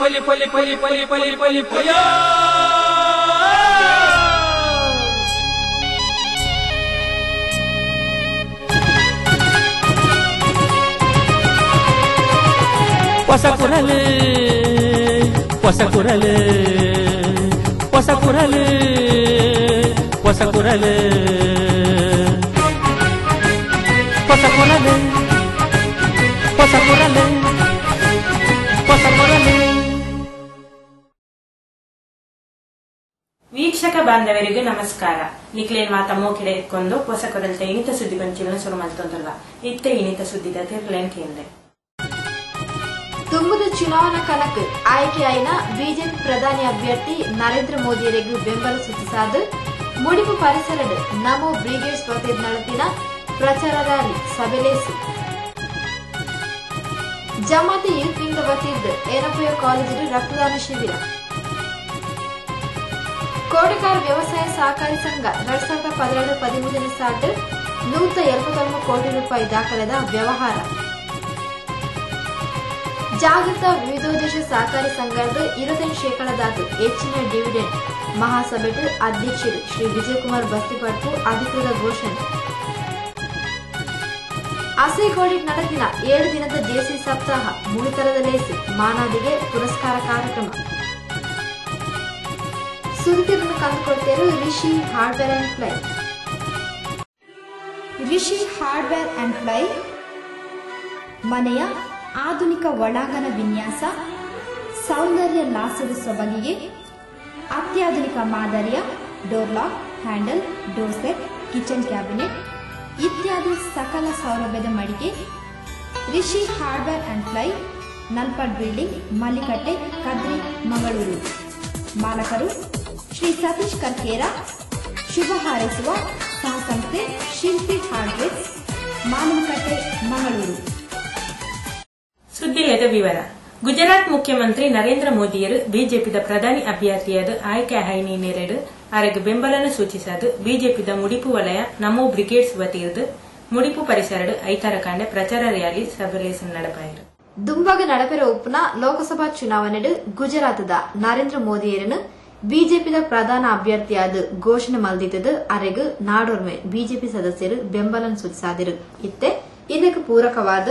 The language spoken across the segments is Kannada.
ಪಲಿ ಪಲಿ ಪಲಿ ಪಲಿ ಪಲಿ ಪಲಿ ಪಯ ಹೊಸ ಕುರಲು ಹೊಸ ಕುರಲು ಹೊಸ ಕುರಲು ಬಾಂಧವರಿಗೆ ನಮಸ್ಕಾರ. ನಿಕ್ಲೇನ್ ಮಾತ ಮೋಕಿಡೆ ಎತ್ಕೊಂಡು ಹೊಸ ಕೊರಲ್ತ ಇನಿತ ಸುದ್ದಿ ಬಂಚಿನ ಶುರು ಮಾಡ್ತೊಂದಲ್ಲ ಇತ್ತೆ ಇನಿತ ಸುದ್ದಿದ ತಿರ್ಲೇನ್ ಕೇಂದ್ರ ತುಂಬುದ ಚುನಾವಣಾ ಕಣಕ್ಕೆ ಆಯ್ಕೆಯಾಯಿನ ಬಿಜೆಪಿ ಪ್ರಧಾನಿ ಅಭ್ಯರ್ಥಿ ನರೇಂದ್ರ ಮೋದಿಯರಿಗೂ ಬೆಂಬಲ ಸೂಚಿಸಾದ ಮುಡಿಪು ಪರಿಸರದ ನಮೋ ಬ್ರಿಗೇಡ್ ಸ್ಪರ್ಧೆ ನಡೆತಿನ ಪ್ರಚಾರ ರ್ಯಾಲಿ ಸಭೆಲೇಸಿ ಜಮಾತಿ ಯೂತ್ ವಿಂಗ್ ವತಿಯಿಂದ ಏನಪುಯ ಕಾಲೇಜಿನ ರಕ್ತದಾನ ಶಿಬಿರ. ಕೋಟೆಕಾರ ವ್ಯವಸಾಯ ಸಹಕಾರಿ ಸಂಘ ಎರಡ್ ಸಾವಿರದ ಪದಿನೆರಡು ಪದಿಮೂರನೇ ಸಾಲು ನೂತ ಎಪ್ಪತ್ತೊಂಬತ್ತು ಕೋಟಿ ರೂಪಾಯಿ ದಾಖಲಾದ ವ್ಯವಹಾರ. ಜಾಗೃತ ವಿವಿಧೋದ್ದೇಶ ಸಹಕಾರಿ ಸಂಘದ ಇರುವತ್ತೆಂಟು ಶೇಕಡಾದಾತು ಹೆಚ್ಚಿನ ಡಿವಿಡೆಂಡ್ ಮಹಾಸಭೆ ಅಧ್ಯಕ್ಷರು ಶ್ರೀ ವಿಜಯಕುಮಾರ್ ಬಸ್ತಿಪಟ್ಟು ಅಧಿಕೃತ ಘೋಷಣೆ. ಅಸೇಗೋಡಿ ನಡಕಿನ ಏಳು ದಿನದ ದೇಸಿ ಸಪ್ತಾಹ ಮುಳುತರದ ಲೇಸಿ ಮಾನಾದಿಗೆ ಪುರಸ್ಕಾರ ಕಾರ್ಯಕ್ರಮ. ಸುದ್ದಿಯನ್ನು ಕಂಡುಕೊಳ್ತೇರು Rishi hardware and ply. Rishi hardware and ply ಮನೆಯ ಆಧುನಿಕ ಒಳಾಂಗಣ ವಿನ್ಯಾಸ, ಸೌಂದರ್ಯ ಲಾಸದ ಸೊಬಗಿಗೆ ಅತ್ಯಾಧುನಿಕ ಮಾದರಿಯ door lock, handle, door set, kitchen cabinet ಇತ್ಯಾದಿ ಸಕಲ ಸೌಲಭ್ಯದ ಮಡಿಕೆ Rishi hardware and ply, Nalpad building, Mallikatte, Kadri, Mangaluru. ಮಾಲಕರು Shri Satish Karkera ಶುಭ ಹಾರೈಸುವ ಸಂಸ್ಥೆ ಶಿಲ್ಪಿ ಹಾರ್ಡ್ವೇರ್ ಮಾನವಕಟ್ಟೆ ಮಂಗಳೂರು. ಸುದ್ದಿಯದ ವಿವರ. ಗುಜರಾತ್ ಮುಖ್ಯಮಂತ್ರಿ ನರೇಂದ್ರ ಮೋದಿಯರು ಬಿಜೆಪಿದ ಪ್ರಧಾನಿ ಅಭ್ಯರ್ಥಿಯಾದ ಆಯ್ಕೆ ಹೈನಿ ನೆರೆಡು ಅವರಿಗೆ ಬೆಂಬಲನ ಸೂಚಿಸದು ಬಿಜೆಪಿದ ಮುಡಿಪು ವಲಯ ನಮೋ ಬ್ರಿಗೇಡ್ಸ್ ವತಿಯದು ಮುಡಿಪು ಪರಿಸರಡು ಐತಾರ ಕಾಂಡೆ ಪ್ರಚಾರ ರ್ಯಾಲಿ ಸಭೆಲೇಸು ನಡಪಾಯಿರು ದುಂಬಾಗ ನಡಪೆರ ಉಪ್ಪನ ಲೋಕಸಭಾ ಚುನಾವಣೆಡು ಗುಜರಾತದ ನರೇಂದ್ರ ಮೋದಿಯರನ್ನು ಬಿಜೆಪಿದ ಪ್ರಧಾನ ಅಭ್ಯರ್ಥಿಯಾದ ಘೋಷಣೆ ಮಲ್ದಿದ್ದದು ಅರೆಗು ನಾಡೋರ್ಮೆ ಬಿಜೆಪಿ ಸದಸ್ಯರು ಬೆಂಬಲ ಸೂಚಿಸಾದಿರು. ಇತ್ತೆ, ಇದಕ್ಕೆ ಪೂರಕವಾದ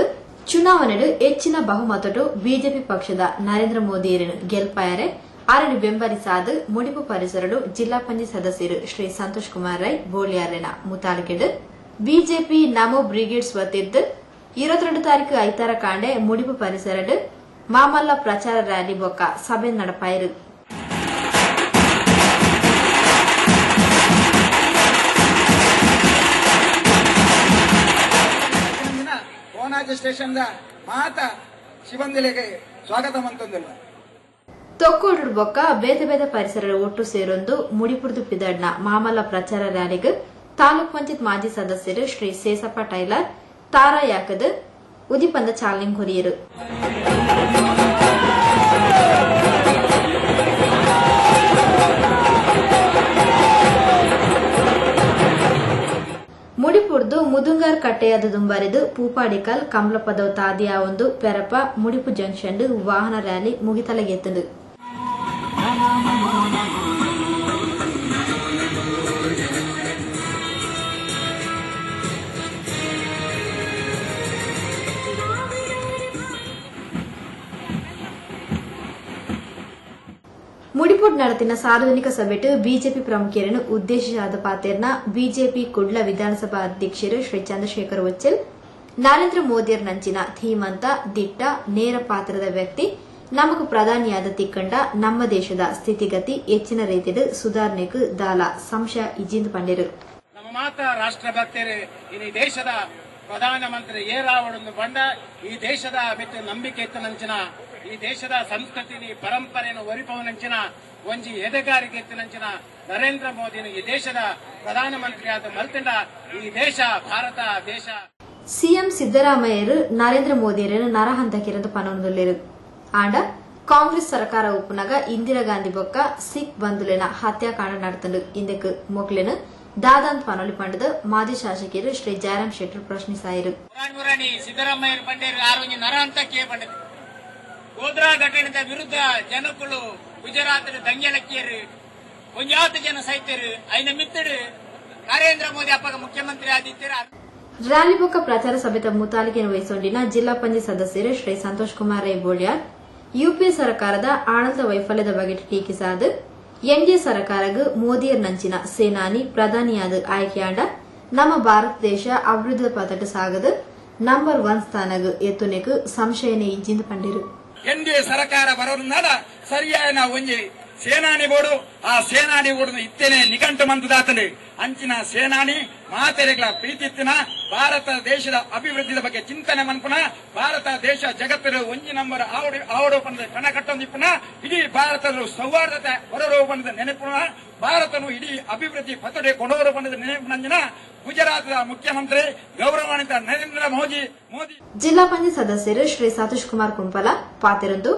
ಚುನಾವಣೆಡು ಹೆಚ್ಚಿನ ಬಹುಮತಡು ಬಿಜೆಪಿ ಪಕ್ಷದ ನರೇಂದ್ರ ಮೋದಿಯರನ್ನು ಗೆಲ್ಪಾಯರೆ. ಆರನ್ನು ಬೆಂಬಲಿಸಾದ ಮುಡಿಪು ಪರಿಸರಡು ಜಿಲ್ಲಾ ಪಂಚಾಯತ್ ಸದಸ್ಯರು ಶ್ರೀ ಸಂತೋಷ್ ಕುಮಾರ್ ರೈ ಬೋಳಿಯಾರೆನ ಮುತಾಲಿಕೆಡು ಬಿಜೆಪಿ ನಮೋ ಬ್ರಿಗೇಡ್ಸ್ ವತಿದ್ದು ಇರತ್ತೆರಡು ತಾರೀಕು ಐತಾರ ಕಾಂಡೆ ಮುಡಿಪು ಪರಿಸರಡು ಮಾಮಲ್ಲ ಪ್ರಚಾರ ರ್ಯಾಲಿ ಬೊಕ್ಕ ಸಭೆ ನಡಪಾಯಿರು. ಕೋನಾಜಿ ಸ್ಟೇಷನ್ದ ಮಾತ ಶಿವಂದಿಲೆಗೆ ಸ್ವಾಗತ ಮಂತಂದಿಲ್ಲ ತೊಕ್ಕೋಡು ಬೊಕ್ಕ ಬೇದ ಬೇದ ಪರಿಸರ ಒಟ್ಟು ಸೇರೊಂದು ಮುಡಿಪುರ್ದು ಪಿದಡ್ನ ಮಾಮಲ್ಲ ಪ್ರಚಾರ ರ್ಯಾಲಿಗೆ ತಾಲೂಕ್ ಪಂಚಾಯತ್ ಮಾಜಿ ಸದಸ್ಯರು ಶ್ರೀ ಸೇಸಪ್ಪ ಟೈಲರ್, ತಾರಾ ಯಾಕದ, ಉದಿಪಂದ ಚಾಲನೆ ಹೊರಿಯರು. ಮುಡಿಪುರ್ದು ಮುದುಂಗಾರ್ ಕಟ್ಟೆಯಾದ ದುಂಬಾರಿದು ಪೂಪಾಡಿಕಲ್ ಕಮಲಪದವ್ ತಾದಿಯ ಒಂದು ಪೆರಪ ಮುಡಿಪು ಜಂಕ್ಷನ್ ವಾಹನ ರ್ಯಾಲಿ ಮುಗಿತಲಗೆತ್ತದು ನಡೆದಿನ ಸಾರ್ವಜನಿಕ ಸಭೆಟ್ ಬಿಜೆಪಿ ಪ್ರಮುಖರನ್ನು ಉದ್ದೇಶಿಸಾದ ಪಾತ್ರನ ಬಿಜೆಪಿ ಕುಡ್ಲ ವಿಧಾನಸಭಾ ಅಧ್ಯಕ್ಷರು ಶ್ರೀ ಚಂದ್ರಶೇಖರ್ ವಚ್ಚಲ್ ನರೇಂದ್ರ ಮೋದಿಯರ ನಂಚಿನ ಧೀಮಂತ ದಿಟ್ಟ ನೇರ ಪಾತ್ರದ ವ್ಯಕ್ತಿ ನಮಗೂ ಪ್ರಧಾನಿಯಾದ ತಿಕ್ಕಂಡ ನಮ್ಮ ದೇಶದ ಸ್ಥಿತಿಗತಿ ಹೆಚ್ಚಿನ ರೀತಿಯಲ್ಲಿ ಸುಧಾರಣೆಗೂ ದಾಲ ಸಂಶ ಇಜಿಂದ ಪಂಡಿರು ನಮ್ಮ ಮಾತ ರಾಷ್ಟ್ರಭಕ್ತರು ಈ ದೇಶದ ಪ್ರಧಾನಮಂತ್ರಿ ಬಂಡ ಈ ದೇಶದ ಮಿತ್ರ ನಂಬಿಕೆ ಇತ್ತು ನಂಚಿನ ಈ ದೇಶದ ಸಂಸ್ಕೃತಿನಿ ಪರಂಪರೆಯನ್ನು ಒರಿಪವನಂಚಿನ ಒಂಜಿ ಎದೆಗಾರಿಕೆ ಎತ್ತನಂಚಿನ ನರೇಂದ್ರ ಮೋದಿನು ಈ ದೇಶದ ಪ್ರಧಾನಮಂತ್ರಿಯಾದ ಮಲ್ತಂಡ ಈ ದೇಶ ಭಾರತ ದೇಶ ಸಿಎಂ ಸಿದ್ದರಾಮಯ್ಯರು ನರೇಂದ್ರ ಮೋದಿಯರನ್ನು ನರಹಂತಕಿರಂದು ಪನೊಂದುಲ್ಲೆರು ಆಂಡ ಕಾಂಗ್ರೆಸ್ ಸರ್ಕಾರ ಉಪ್ಪುನಗ ಇಂದಿರಾ ಗಾಂಧಿ ಬೊಕ್ಕ ಸಿಖ್ ಬಂಧುಲೆನ ಹತ್ಯಾಕಾಂಡ ನಡೆತಂಡು ಇಂದಕ್ಕೆ ಮೊಕ್ಲೆನು ದಾದಾಂತ್ ಪನೊಲಿ ಪಂಡದ ಮಾಜಿ ಶಾಸಕರು ಶ್ರೀ ಜಯರಾಮ್ ಶೆಟ್ಟರ್ ಪ್ರಶ್ನಿಸಾಯಿರು ಮುರಾಣಿ ಮುರಾಣಿ ಸಿದ್ದರಾಮಯ್ಯ ಬಂಡೇರು ಆರು ಒಂಜಿ ನರ ಅಂತ ಕೇ ಬಂಡದು ಗೋಧ್ರಾ ಘಟನೆದ ವಿರುದ್ಧ ಜನಕ್ಕಳು ಗುಜರಾತ್ ದಂಗೆಲಕ್ಕಿಯರು ಒಂಜಾತು ಜನ ಸೈತರು ಐನ ಮಿತ್ತರು ನರೇಂದ್ರ ಮೋದಿ ಅಪ್ಪಗ ಮುಖ್ಯಮಂತ್ರಿ ಆದಿತ್ಯರ ರ್ಯಾಲಿ ಬೊಕ್ಕ ಪ್ರಚಾರ ಸಭೆತ ಮುತಾಲಿಕೆಯನ್ನು ವಹಿಸೊಂಡಿನ ಜಿಲ್ಲಾ ಪಂಚಾಯತ್ ಸದಸ್ಯರು ಶ್ರೀ ಸಂತೋಷ್ ಕುಮಾರ್ ರೈ ಬೋಳ್ಯಾರ್ ಯುಪಿಎ ಸರ್ಕಾರದ ಆಡಳಿತ ವೈಫಲ್ಯದ ಬಗ್ಗೆ ಟೀಕಿಸಾದ ಎನ್ಡಿಎ ಸರ್ಕಾರಗ ಮೋದಿಯರ್ ನಂಚಿನ ಸೇನಾನಿ ಪ್ರಧಾನಿಯಾದ ಆಯ್ಕೆಯಾಂಡ ನಮ್ಮ ಭಾರತ ದೇಶ ಅಭಿವೃದ್ಧಿ ಪಥಟ ಸಾಗದ ನಂಬರ್ ಒನ್ ಸ್ಥಾನಗ ಎತ್ತುನೆಗೂ ಸಂಶಯನೇ ಇಜ್ಜಿಂದ ಪಂಡಿರು. ಎನ್ ಡಿ ಎ ಸರ್ಕಾರ ಬರೋದ್ರಿಂದ ಸರಿಯಾದ ಒಂಜಿ ಸೇನಾನಿ ಬೋಡು, ಆ ಸೇನಾನಿ ಬೋಡು ಇತ್ತೇನೆ ನಿಘಂಟು ಮಂತದಾತಂಡೆ ಅಂಚಿನ ಸೇನಾನಿ ಮಾತೆರೆಗಳ ಪ್ರೀತಿತ್ತಿನ ಭಾರತ ದೇಶದ ಅಭಿವೃದ್ಧಿಯ ಬಗ್ಗೆ ಚಿಂತನೆ ಮನ್ಪುನ ಭಾರತ ದೇಶ ಜಗತ್ತಿನ ಒಂಜಿ ನಂಬರ್ ಆವಡೋಪನದ ಕಣ ಕಟ್ಟೊಂದಿಪ್ಪುನ ಇಡೀ ಭಾರತದ ಸೌಹಾರ್ದತೆ ಹೊರರೋಪಣದ ನೆನಪುನ ಭಾರತನು ಇಡೀ ಅಭಿವೃದ್ಧಿ ಪತಡೆ ಕೊಡೋರೋಪಣದ ನೆನಪಿನಂದಿನ ಗುಜರಾತದ ಮುಖ್ಯಮಂತ್ರಿ ಗೌರವಾನ್ವಿತ ನರೇಂದ್ರ ಮೋದಿ ಮೋದಿ. ಜಿಲ್ಲಾ ಪಂಚಾಯತ್ ಸದಸ್ಯರು ಶ್ರೀ ಸತೀಶ್ ಕುಮಾರ್ ಕುಂಪಲ, ಪಾತಿರಂದು.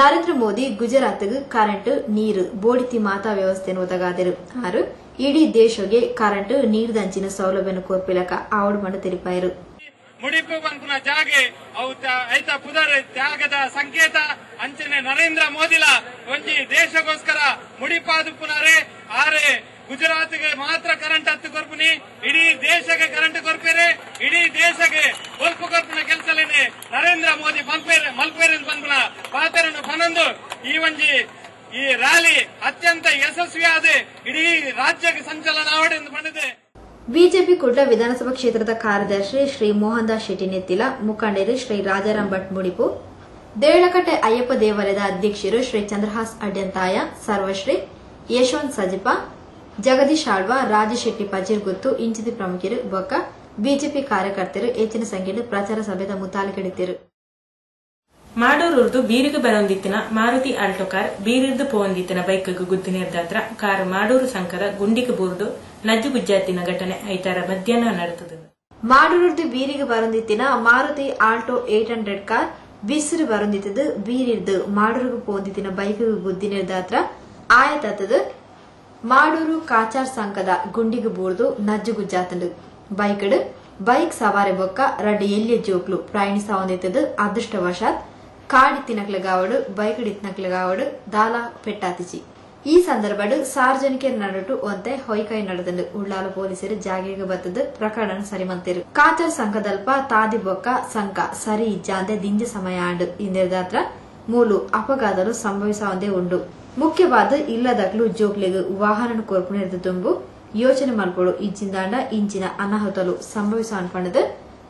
ನರೇಂದ್ರ ಮೋದಿ ಗುಜರಾತ್ಗೆ ಕರೆಂಟ್ ನೀರು, ಬೋಡಿತಿ ಮಾತಾ ವ್ಯವಸ್ಥೆಯನ್ನು ಒದಗಾದರು. ಆರು. ಇಡೀ ದೇಶಗೆ ಕರೆಂಟ್ ನೀರ್ದಂಚಿನ ಸೌಲಭ್ಯವನ್ನು ಕೋರ್ಪಿಲಕ ಆವಡ್ ಮಂಡ ತಿಳಿಪಾಯರು. ಮುಡಿಪು ಜಾಗೆ ಐತ ಪುದರ್ ತ್ಯಾಗದ ಸಂಕೇತ, ಅಂಚನೆ ನರೇಂದ್ರ ಮೋದಿಲ, ಒಂಜಿ ದೇಶಗೋಸ್ಕರ ಮುಡಿಪಾದು ಪುನರೆ ಆರೆ ಗುಜರಾತ್ಗೆ ಮಾತ್ರ ಕರೆಂಟ್ ಹತ್ತು ಕೊರ್ಪುನಿ, ಇಡೀ ದೇಶಕ್ಕೆ ಕರೆಂಟ್ ಕೊರ್ಪೇರೆ, ಇಡೀ ದೇಶಕ್ಕೆ ಒಲ್ಪು ಕೊರ್ಪಿನ ಕೆಲಸಲೇನೆ ನರೇಂದ್ರ ಮೋದಿ ಮಲ್ಪೇರೆ ಮಲ್ಪೇರೆ ಬಂದ್ಪುನ ಪಾತ್ರನು ಪನೊಂದು, ಈ ಒಂಜಿ ಈ ರ್ಯಾಲಿ ಅತ್ಯಂತ ಯಶಸ್ವಿಯಾದ ಇಡೀ ರಾಜ್ಯಕ್ಕೆ ಸಂಚಲನ ಆವಡೆಂದು ಬಂದಿದೆ. ಬಿಜೆಪಿ ಕುಡ್ಲ ವಿಧಾನಸಭಾ ಕ್ಷೇತ್ರದ ಕಾರ್ಯದರ್ಶಿ ಶ್ರೀ ಮೋಹನ್ ದಾಸ್ ಶೆಟ್ಟಿ ನೆತ್ತಿಲ, ಮುಖಂಡರು ಶ್ರೀ ರಾಜಾರಾಮ್ ಭಟ್ ಮುಡಿಪು ದೇಳಕಟ್ಟೆ ಅಯ್ಯಪ್ಪ ದೇವಾಲಯದ ಅಧ್ಯಕ್ಷರು ಶ್ರೀ ಚಂದ್ರಹಾಸ್ ಅಡ್ಯಂತಾಯ, ಸರ್ವಶ್ರೀ ಯಶವಂತ್ ಸಜಿಪ, ಜಗದೀಶ್ ಆಳ್ವ ರಾಜಶೆಟ್ಟಿ ಪಜೀರ್ಗುತ್ತು ಇಂಚಿತಿ ಪ್ರಮುಖರು, ಬೊಕ್ಕ, ಬಿಜೆಪಿ ಕಾರ್ಯಕರ್ತರು, ಹೆಚ್ಚಿನ ಸಂಖ್ಯೆಯಲ್ಲಿ ಪ್ರಚಾರ ಸಭೆದ ಮುತಾಲಿಕೆಡಿದ್ದರು ಮಾಡೂರುರ್ದು ಬೀರಿಗೆ ಬರೊಂದಿತ್ತಿನ ಮಾರುತಿ ಆಲ್ಟೋ ಕಾರ್ ಬೀರಿರ್ದು ಪೋಂದಿತ್ತಿನ ಬೈಕ್ಗ್ ಗುದ್ದು ನಿರ್ದಾತ್ರ. ಕಾರ್ ಮಾಡೂರು ಸಂಕರ ಗುಂಡಿಗೆ ಬೂರ್ದು ನಜ್ಜು ಗುಜ್ಜಾತಿನ ಘಟನೆ ಐತಾರ ಮಧ್ಯಾಹ್ನ ನಡೆತದ. ಮಾಡೂರ್ದು ಬೀರಿಗೆ ಬರೊಂದಿತ್ತಿನ Maruti Alto eight hundred car ಬಿಸಿರು ಬರೊಂದಿತ್ತದು. ಬೀರಿರ್ದು ಮಾಡೂರಿಗೆ ಪೋಂದಿತ್ತಿನ ಬೈಕ್ ಗುದ್ದಿ ನಿರ್ದಾತ್ರ ಆಯತತ್ತದು ಮಾಡೂರು ಕಾಚಾರ್ ಸಂಕದ ಗುಂಡಿಗೆ ಬೂರ್ದು ನಜ್ಜು ಗುಜ್ಜಾತಂಡು. ಬೈಕ್ ಸವಾರಿ ಬೊಕ್ಕ ರಡ್ಡು ಎಲ್ಲಿಯ ಜೋಕ್ಲು ಪ್ರಯಾಣಿಸ ಹೊಂದಿತ್ತದು. ಅದೃಷ್ಟವಶಾತ್ ಕಾಡಿತ್ತಿನಕ್ಲಗಾವಡು ಗಾವಡು ದಾಲ ಪೆಟ್ಟಾತಿಚಿ. ಈ ಸಂದರ್ಭಡ್ ಸಾರ್ವಜನಿಕರ ನಡುಟು ಒಂತೆ ಹೊಯ್ಕೈ ನಡೆದಂಡು ಉಳ್ಳಾಲ ಪೊಲೀಸರು ಜಾಗೆಗೆ ಬತ್ತದ ಪ್ರಕರಣ ಸರಿಮಂತಿರು. ಕಾಚರ್ ಸಂಘದಲ್ಪ ತಾದಿ ಬೊಕ್ಕ ಸಂಘ ಸರಿ ಇಜ್ಜಾಂದೆ ದಿಂಜ ಸಮಯ ಆಂಡು. ಈ ಮೂಲು ಅಪಘಾತಲು ಸಂಭವಿಸಾವಂದೇ ಉಂಡು. ಮುಖ್ಯವಾದ ಇಲ್ಲದಕ್ಲು ಜೋಕ್ಲೆಗ್ ವಾಹನ ಕೊರ್ಪು ನಿರ್ದ ತುಂಬು ಯೋಚನೆ ಮಲ್ಪಡು. ಇಜ್ಜಿಂದಾಂಡ ಇಂಚಿನ ಅನಾಹುತಲು ಸಂಭವಿಸ ಅನ್ಪಣದ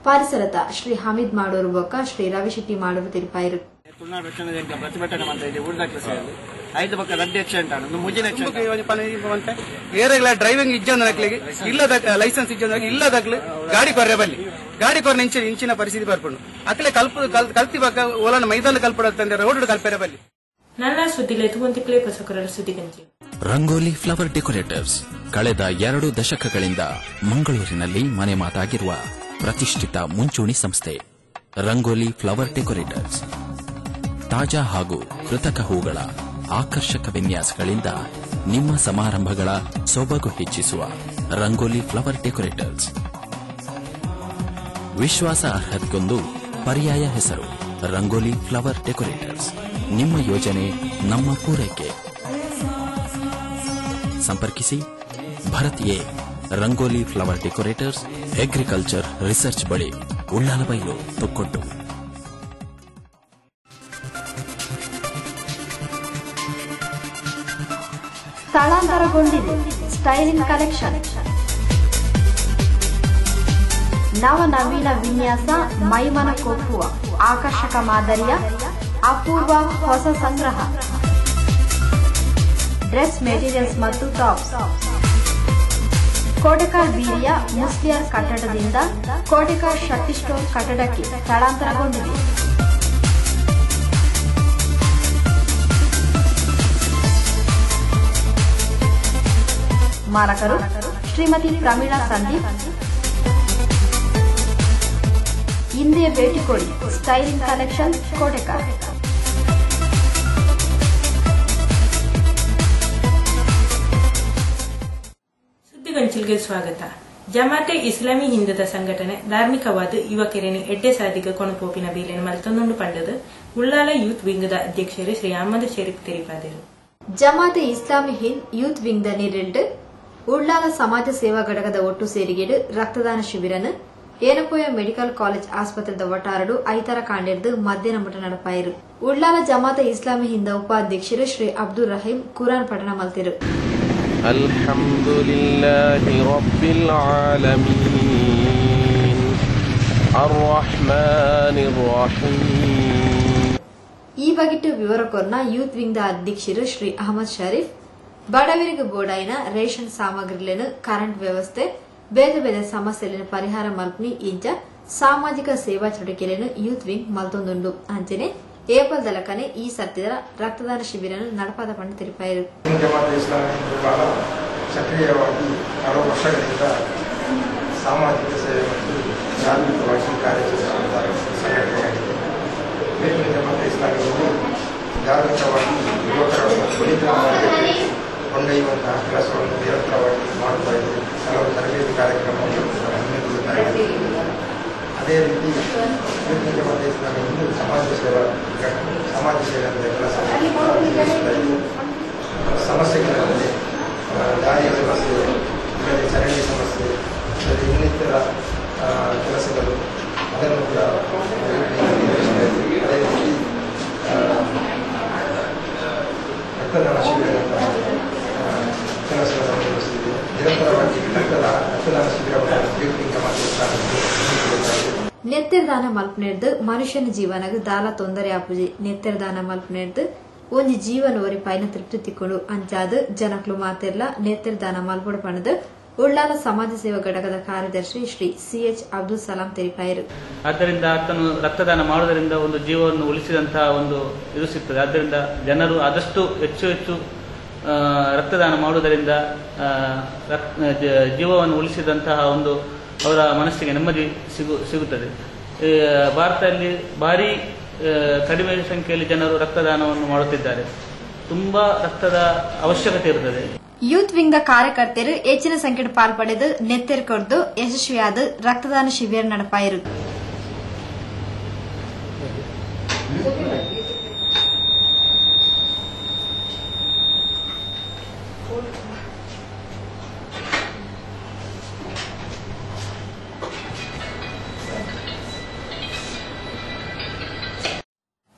ಪರಿಸರತ ಶ್ರೀ ಹಮೀದ್ ಮಾಡೋರು ಬೊಕ್ಕ ಶ್ರೀ ರವಿಶೆಟ್ಟಿ ಮಾಡೋರು ತಿರುಪಾಯಿರು ತುಳುನಾಡು ರಕ್ಷಣಾ ವೇದಿಕೆ ಪ್ರತಿಭಟನೆ ಮಾಡ್ತಾ ಇದೆ ಐದು ಪಕ್ಕ ರಡ್ಡಿ ಆಕ್ಸಿಡೆಂಟ್ ಮುಜಿನ ಏರೆಗ್ಲ ಡ್ರೈವಿಂಗ್ ಇಜ್ಜಂದನಕ್ಲಿಗೆ ಇಲ್ಲದ ಲೈಸೆನ್ಸ್ ಇಜ್ಜಂದಾಗ ಇಲ್ಲದಾಗ್ಲಿ ಗಾಡಿ ಕೊರ್ರೆ ಬಲ್ಲಿ ಗಾಡಿ ಕೊರ್ರೆ ಇಂಚಿನ ಇಂಚಿನ ಪರಿಸ್ಥಿತಿ ಬರ್ಕೊಂಡು ಅಕ್ಲೆ ಕಲ್ಪ ಕಲ್- ಕಲ್ತಿ ಬಕ್ಕ ಓಲನ ಮೈದಾನ ಕಲ್ಪಡತ್ತಂದ್ರೆ ರೋಡ್ ಕಲ್ಪೆರೆ ಬಲ್ಲಿ ನನ್ನ ಸುದ್ದಿಲೆ ಸುದ್ದಿಗಂಜಿ. ರಂಗೋಲಿ ಫ್ಲವರ್ ಡೆಕೋರೇಟರ್ಸ್ ಕಳೆದ ಎರಡು ದಶಕಗಳಿಂದ ಮಂಗಳೂರಿನಲ್ಲಿ ಮನೆ ಮಾತಾಗಿರುವ ಪ್ರತಿಷ್ಠಿತ ಮುಂಚೂಣಿ ಸಂಸ್ಥೆ, ರಂಗೋಲಿ ಫ್ಲವರ್ ಡೆಕೋರೇಟರ್ಸ್. ತಾಜಾ ಹಾಗೂ ಕೃತಕ ಹೂಗಳ ಆಕರ್ಷಕ ವಿನ್ಯಾಸಗಳಿಂದ ನಿಮ್ಮ ಸಮಾರಂಭಗಳ ಸೊಬಗು ಹೆಚ್ಚಿಸುವ ರಂಗೋಲಿ ಫ್ಲವರ್ ಡೆಕೋರೇಟರ್ಸ್. ವಿಶ್ವಾಸ ಅರ್ಹತೆಗೊಂದು ಪರ್ಯಾಯ ಹೆಸರು, ರಂಗೋಲಿ ಫ್ಲವರ್ ಡೆಕೋರೇಟರ್ಸ್. ನಿಮ್ಮ ಯೋಜನೆ ನಮ್ಮ ಪೂರೈಕೆ. ಸಂಪರ್ಕಿಸಿ Bharat A. Rangoli flower decorators agriculture research ಬಳಿ ಉಳ್ಳಾಲಬೈಲು ತುಕ್ಕೊಟ್ಟು ಸ್ಥಳಾಂತರಗೊಂಡಿದೆ ಸ್ಟೈಲಿಂಗ್ ಕಲೆಕ್ಷನ್ ನವ ನವೀನ ವಿನ್ಯಾಸ ಮೈಮನ ಕೊಪ್ಪುವ ಆಕರ್ಷಕ ಮಾದರಿಯ ಅಪೂರ್ವ ಹೊಸ ಸಂಗ್ರಹ ಡ್ರೆಸ್ ಮೆಟೀರಿಯಲ್ಸ್ ಮತ್ತು ಟಾಪ್ಸ್ ಕೋಟೆಕಾರ್ ಬೀರಿಯ ಮುಸ್ಲಿಯರ್ ಕಟ್ಟಡದಿಂದ ಕೋಟೆಕಾರ್ ಶಕ್ತಿ ಸ್ಟೋರ್ ಕಟ್ಟಡಕ್ಕೆ ಸ್ಥಳಾಂತರಗೊಂಡಿದೆ. ಮಾರಕರು, ಶ್ರೀಮತಿ ಪ್ರಮೀಳಾ ಸಂದೀಪ್. ಹಿಂದೆ ಭೇಟಿ ಕೊಡಿ ಸ್ಟೈಲಿಂಗ್ ಕಲೆಕ್ಷನ್ ಕೋಟೆಕಾರ್ ಸುದ್ದಿಗೊಂಚಿಲ್ಗೆ ಸ್ವಾಗತ. ಜಮಾತೆ ಇಸ್ಲಾಮಿ ಹಿಂದದ ಸಂಘಟನೆ ಧಾರ್ಮಿಕವಾದ ಯುವಕರೇನಿ ಎಡ್ಡೆ ಸಾಧಿಗ ಕೊಣಪೋಪಿನ ಬೀಲೆನ್ ಮಲ್ತೊಂದು ಪಂಡದ. ಉಳ್ಳಾಲ ಯೂತ್ ವಿಂಗದ ಅಧ್ಯಕ್ಷರು ಶ್ರೀ ಅಹಮದ್ ಶರೀಫ್ ತೆರಿಪಾದರು ಜಮಾತೆ ಇಸ್ಲಾಮಿ ಹಿಂದ್ ಯೂತ್ ವಿಂಗ್ದ ನೀರಿಟ್ಟು ಉಳ್ಳಾಲ ಸಮಾಜ ಸೇವಾ ಘಟಕದ ಒಟ್ಟು ಸೇರಿಗೆಡು ರಕ್ತದಾನ ಶಿಬಿರನು ಏನಪೋಯ ಮೆಡಿಕಲ್ ಕಾಲೇಜ್ ಆಸ್ಪತ್ರೆದ ಒಟ್ಟಾರಡು ಐತರ ಕಾಂಡಿರ್ದು ಮಧ್ಯಾಹ್ನ ಮಠ ನಡಪಾಯಿರು. ಉಳ್ಳಾಲ ಜಮಾತೆ ಇಸ್ಲಾಮಿ ಹಿಂದ ಉಪಾಧ್ಯಕ್ಷರು ಶ್ರೀ ಅಬ್ದುಲ್ ರಹೀಂ ಕುರಾನ್ ಪಠಣ ಮಲ್ತಿರು. الحمد لله رب العالمين الرحمن الرحيم ಈ ಬಗೆಟ್ಟು ವಿವರಕೊರ್ನ ಯೂತ್ ವಿಂಗ್ದ ಅಧ್ಯಕ್ಷರು ಶ್ರೀ ಅಹಮದ್ ಶರೀಫ್ ಬಡವರಿಗೆ ಬೋಡಾಯಿನ ರೇಷನ್ ಸಾಮಗ್ರಿಗಳನ್ನು ಕರೆಂಟ್ ವ್ಯವಸ್ಥೆ ಬೇಗ ಬೇಗ ಸಮಸ್ಯೆಗಳನ್ನು ಪರಿಹಾರ ಮಲ್ಪನಿ ಇಂಚ ಸಾಮಾಜಿಕ ಸೇವಾ ಚಟುವಟಿಕೆಗಳನ್ನು ಯೂತ್ ವಿಂಗ್ ಮಲ್ತೊಂದುಂಡು ಅಂಚನೆ ದಲಕನೆ ಈ ಸರ್ತಿದ ರಕ್ತದಾನ ಶಿಬಿರను ನಡಪಾದ ಪಂಡ ತಿಳಿಪಾಯಿರು. ಬಹಳ ಸಕ್ರಿಯವಾಗಿ ಹಲವು ವರ್ಷಗಳಿಂದ ಕೆಲಸವನ್ನು ನಿರಂತರವಾಗಿ ಮಾಡುತ್ತಾ ತರಬೇತಿ ಹಮ್ಮಿಕೊಳ್ಳುತ್ತಾ ಇದೆ ಅದೇ ರೀತಿ ಬೇಕಿನ ಜಮಾತ ಇಸ್ಲಾಮಿ ಒಂದು ಸಮಾಜ ಸೇವಾ ಘಟನೆ ಸಮಾಜ ಸೇವೆ ಅಂತ ಕೆಲಸ ನಿರ್ವಹಿಸ್ತಾ ಇದೆ ಸಮಸ್ಯೆಗಳಲ್ಲಿ ಆ, ದಾರಿಯ ಸಮಸ್ಯೆ ಇಲ್ಲದೆ ಚರಂಡಿ ಸಮಸ್ಯೆ ಇಲ್ಲದೆ ಇನ್ನಿತರ ಆ, ಕೆಲಸಗಳು ಅದನ್ನು ಕೂಡ ನಿರ್ವಹಿಸ್ತಾ ಇದ್ದೀವಿ. ಅದೇ ರೀತಿ ಆ, ರಕ್ತದಾನ ಶಿಬಿರದಂತಹ ಆ, ಕೆಲಸಗಳನ್ನು ನಿರ್ವಹಿಸ್ತಿದೆ ನಿರಂತರವಾಗಿ ರಕ್ತದ ರಕ್ತದಾನ ಶಿಬಿರವನ್ನು ವೀಕ್ಷಿಕ ಮಾಡಿ ನೆತ್ತಿರದಾನ ಮಲ್ಪನೆರ್ದು ಮನುಷ್ಯನ ಜೀವನಗ ದಾಲ ತೊಂದರೆ ಆಪುಜಿ. ನೆತ್ತಿರದಾನ ಮಲ್ಪನೆರ್ದು ಒಂಜಿ ಜೀವನ ಒರಿ ಪೈನ ತೃಪ್ತಿ ತಿಕ್ಕೊಂಡು ಅಂಚಾದ ಜನಕ್ಲು ಮಾತಿರ್ಲ ನೆತ್ತಿರದಾನ ಮಲ್ಪಡ ಪಣದು ಉಳ್ಳಾಲ ಸಮಾಜ ಸೇವಾ ಘಟಕದ ಕಾರ್ಯದರ್ಶಿ ಶ್ರೀ ಸಿಎಚ್ ಅಬ್ದುಲ್ ಸಲಾಂ ತೆರಿಪಾಯರು. ಆದ್ದರಿಂದ ಆತನು ರಕ್ತದಾನ ಮಾಡುವುದರಿಂದ ಒಂದು ಜೀವವನ್ನು ಉಳಿಸಿದಂತಹ ಒಂದು ಇದು ಸಿಗ್ತದೆ. ಆದ್ದರಿಂದ ಜನರು ಆದಷ್ಟು ಹೆಚ್ಚು ಹೆಚ್ಚು ರಕ್ತದಾನ ಮಾಡುವುದರಿಂದ ಜೀವವನ್ನು ಉಳಿಸಿದಂತಹ ಒಂದು ಅವರ ಮನಸ್ಸಿಗೆ ನೆಮ್ಮದಿ ಸಿಗು, ಸಿಗುತ್ತದೆ. ಭಾರತದಲ್ಲಿ ಭಾರಿ ಕಡಿಮೆ ಸಂಖ್ಯೆಯಲ್ಲಿ ಜನರು ರಕ್ತದಾನವನ್ನು ಮಾಡುತ್ತಿದ್ದಾರೆ. ತುಂಬಾ ರಕ್ತದ ಅವಶ್ಯಕತೆ ಇರುತ್ತದೆ. ಯೂತ್ ವಿಂಗ್ ಕಾರ್ಯಕರ್ತರು ಹೆಚ್ಚಿನ ಸಂಖ್ಯೆ ಪಾಲ್ಪಡೆದು ನೆತ್ತೆರ್ ಕೊಡ್ದು ಯಶಸ್ವಿಯಾದ ರಕ್ತದಾನ ಶಿಬಿರ ನಡಪಾಯರು.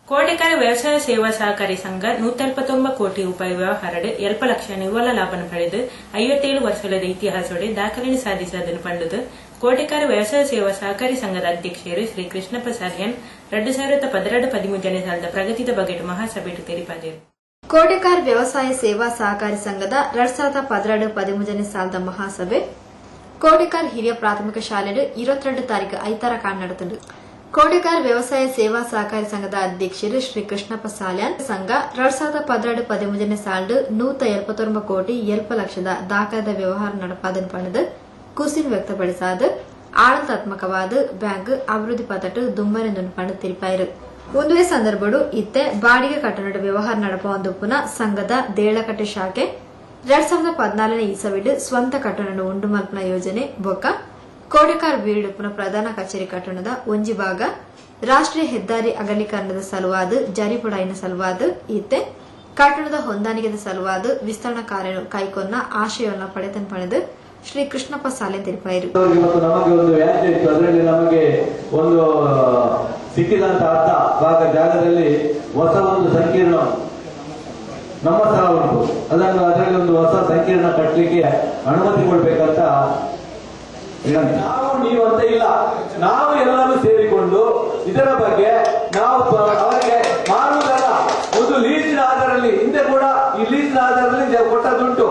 ಕೋಟೆಕಾರ ವ್ಯವಸಾಯ ಸೇವಾ ಸಹಕಾರಿ ಸಂಘ ನೂತಲ್ಪತ್ತೊಂಬ ಕೋಟಿ ರೂಪಾಯಿ ವ್ಯವಹಾರಡ್ ಎಲ್ಪ ಲಕ್ಷ ನಿವ್ವಳ ಲಾಭನ ಪಡೆದು ಐವತ್ತೇಳು ವರ್ಷಗಳ ಇತಿಹಾಸೋಡೆ ದಾಖಲೆ ಸಾಧಿಸುವುದನ್ನು ಪಂಡುದು ಕೋಟೆಕಾರ ವ್ಯವಸಾಯ ಸೇವಾ ಸಹಕಾರಿ ಸಂಘದ ಅಧ್ಯಕ್ಷರು ಶ್ರೀ ಕೃಷ್ಣ ಪ್ರಸಾದ್ಯನ್ ಎರಡು ಸಾವಿರದ ಪದರಡು ಪದಿಮೂಜನೇ ಸಾಲದ ಪ್ರಗತಿದ ಬಗೆಟ್ ಮಹಾಸಭೆಟು ತೆರಿಪಾದರು ಕೋಟೆಕಾರ್ ವ್ಯವಸಾಯ ಸೇವಾ ಸಹಕಾರಿ ಸಂಘದ ಎರಡ್ ಸಾವಿರದ ಪದೆರಡು ಪದಿಮೂಜನೇ ಸಾಲದ ಮಹಾಸಭೆ. ಕೋಟೆಕಾರ್ ಹಿರಿಯ ಪ್ರಾಥಮಿಕ ಶಾಲೆಡು ಇರುವತ್ತೆರಡು ತಾರೀಕು ಐತಾರ ಕಾಣ್ ನಡೆತುಂಡು. ಕೋಟೆಕಾರ್ ವ್ಯವಸಾಯ ಸೇವಾ ಸಹಕಾರಿ ಸಂಘದ ಅಧ್ಯಕ್ಷರು ಶ್ರೀ ಕೃಷ್ಣಪ್ಪ ಸಾಲ್ಯಾನ್ ಸಂಘ ಎರಡ್ ಸಾವಿರದ ಪದೆರಡು ಪದಿಮೂಜನೇ ಸಾಲ್ಡ್ ನೂತ ಎಪ್ಪತ್ತೊಂಬ ಕೋಟಿ ಎಲ್ಪ ಲಕ್ಷದ ದಾಖಲಾದ ವ್ಯವಹಾರ ನಡಪಾದನ್ ಪಣದ ಕುಸಿನ್ ವ್ಯಕ್ತಪಡಿಸಾದ ಆಡಳಿತಾತ್ಮಕವಾದ ಬ್ಯಾಂಕ್ ಅಭಿವೃದ್ಧಿ ಪತಟ್ಟು ದುಮ್ಮರೆಂದು ಪಂಡು ತಿಳಿಪಾಯಿರು. ಒಂದುವೇ ಸಂದರ್ಭಡು ಇತ್ತೆ ಬಾಡಿಗೆ ಕಟ್ಟಡ ವ್ಯವಹಾರ ನಡಪೊಂದು ಪುನಃ ಸಂಘದ ದೇಳಕಟ್ಟೆ ಶಾಖೆ ಎರಡ್ ಸಾವಿರದ ಪದ್ನಾಲ್ಕನೇ ಇಸವಿಡ್ ಸ್ವಂತ ಕಟ್ಟಡ ಉಂಡು ಮಲ್ಪನ ಯೋಜನೆ ಬೊಕ್ಕ ಕೋಡೆಕಾರ್ ವೀಡುಪುನ ಪ್ರಧಾನ ಕಚೇರಿ ಕಟ್ಟಣದ ಒಂಜಿ ಭಾಗ, ರಾಷ್ಟ್ರೀಯ ಹೆದ್ದಾರಿ ಅಗಲೀಕರಣದ ಸಲುವಾದ, ಜಾರಿಪುಡಾಯಿನ ಸಲುವಾದ, ಈತೆ ಕಟ್ಟಣದ ಹೊಂದಾಣಿಕೆದ ಸಲುವಾದ, ವಿಸ್ತರಣಾ ಕಾರ್ಯ ಕೈಕೊನ್ನ ಆಶಯವನ್ನು ಪಡೆತನ್ ಪಡೆದು ಶ್ರೀ ಕೃಷ್ಣಪ್ಪ ಸಾಲೆ ತಿಳಿಪಾಯಿರು. ನಮಗೆ ಒಂದು ವ್ಯಾಜ್ಯ ಇತ್ತು. ಅದರಲ್ಲಿ ನಮಗೆ ಒಂದು ಸಿಕ್ಕಿದಂತ ಅರ್ಥ. ಭಾಗ ಜಾಗದಲ್ಲಿ ಹೊಸ ಒಂದು ಸಂಕೀರ್ಣ ನಮ್ಮ ಸ್ಥಳ ಉಂಟು. ಅದನ್ನು ಅದರಲ್ಲಿ ಒಂದು ಹೊಸ ಸಂಕೀರ್ಣ ಕಟ್ಟಲಿಕ್ಕೆ ಅನುಮತಿ ಕೊಡ್ಬೇಕಂತ. ನಾವು ನೀವು ಅಂತ ಇಲ್ಲ. ನಾವು ಎಲ್ಲರೂ ಸೇರಿಕೊಂಡು ಇದರ ಬಗ್ಗೆ ನಾವು ಅವರಿಗೆ ಮಾಡುವುದಲ್ಲ ಒಂದು ಲೀಸಿನ ಆಧಾರದಲ್ಲಿ ಹಿಂದೆ ಕೂಡ ಈ ಲೀಸಿನ ಆಧಾರದಲ್ಲಿ ಕೊಟ್ಟದ್ದುಂಟು.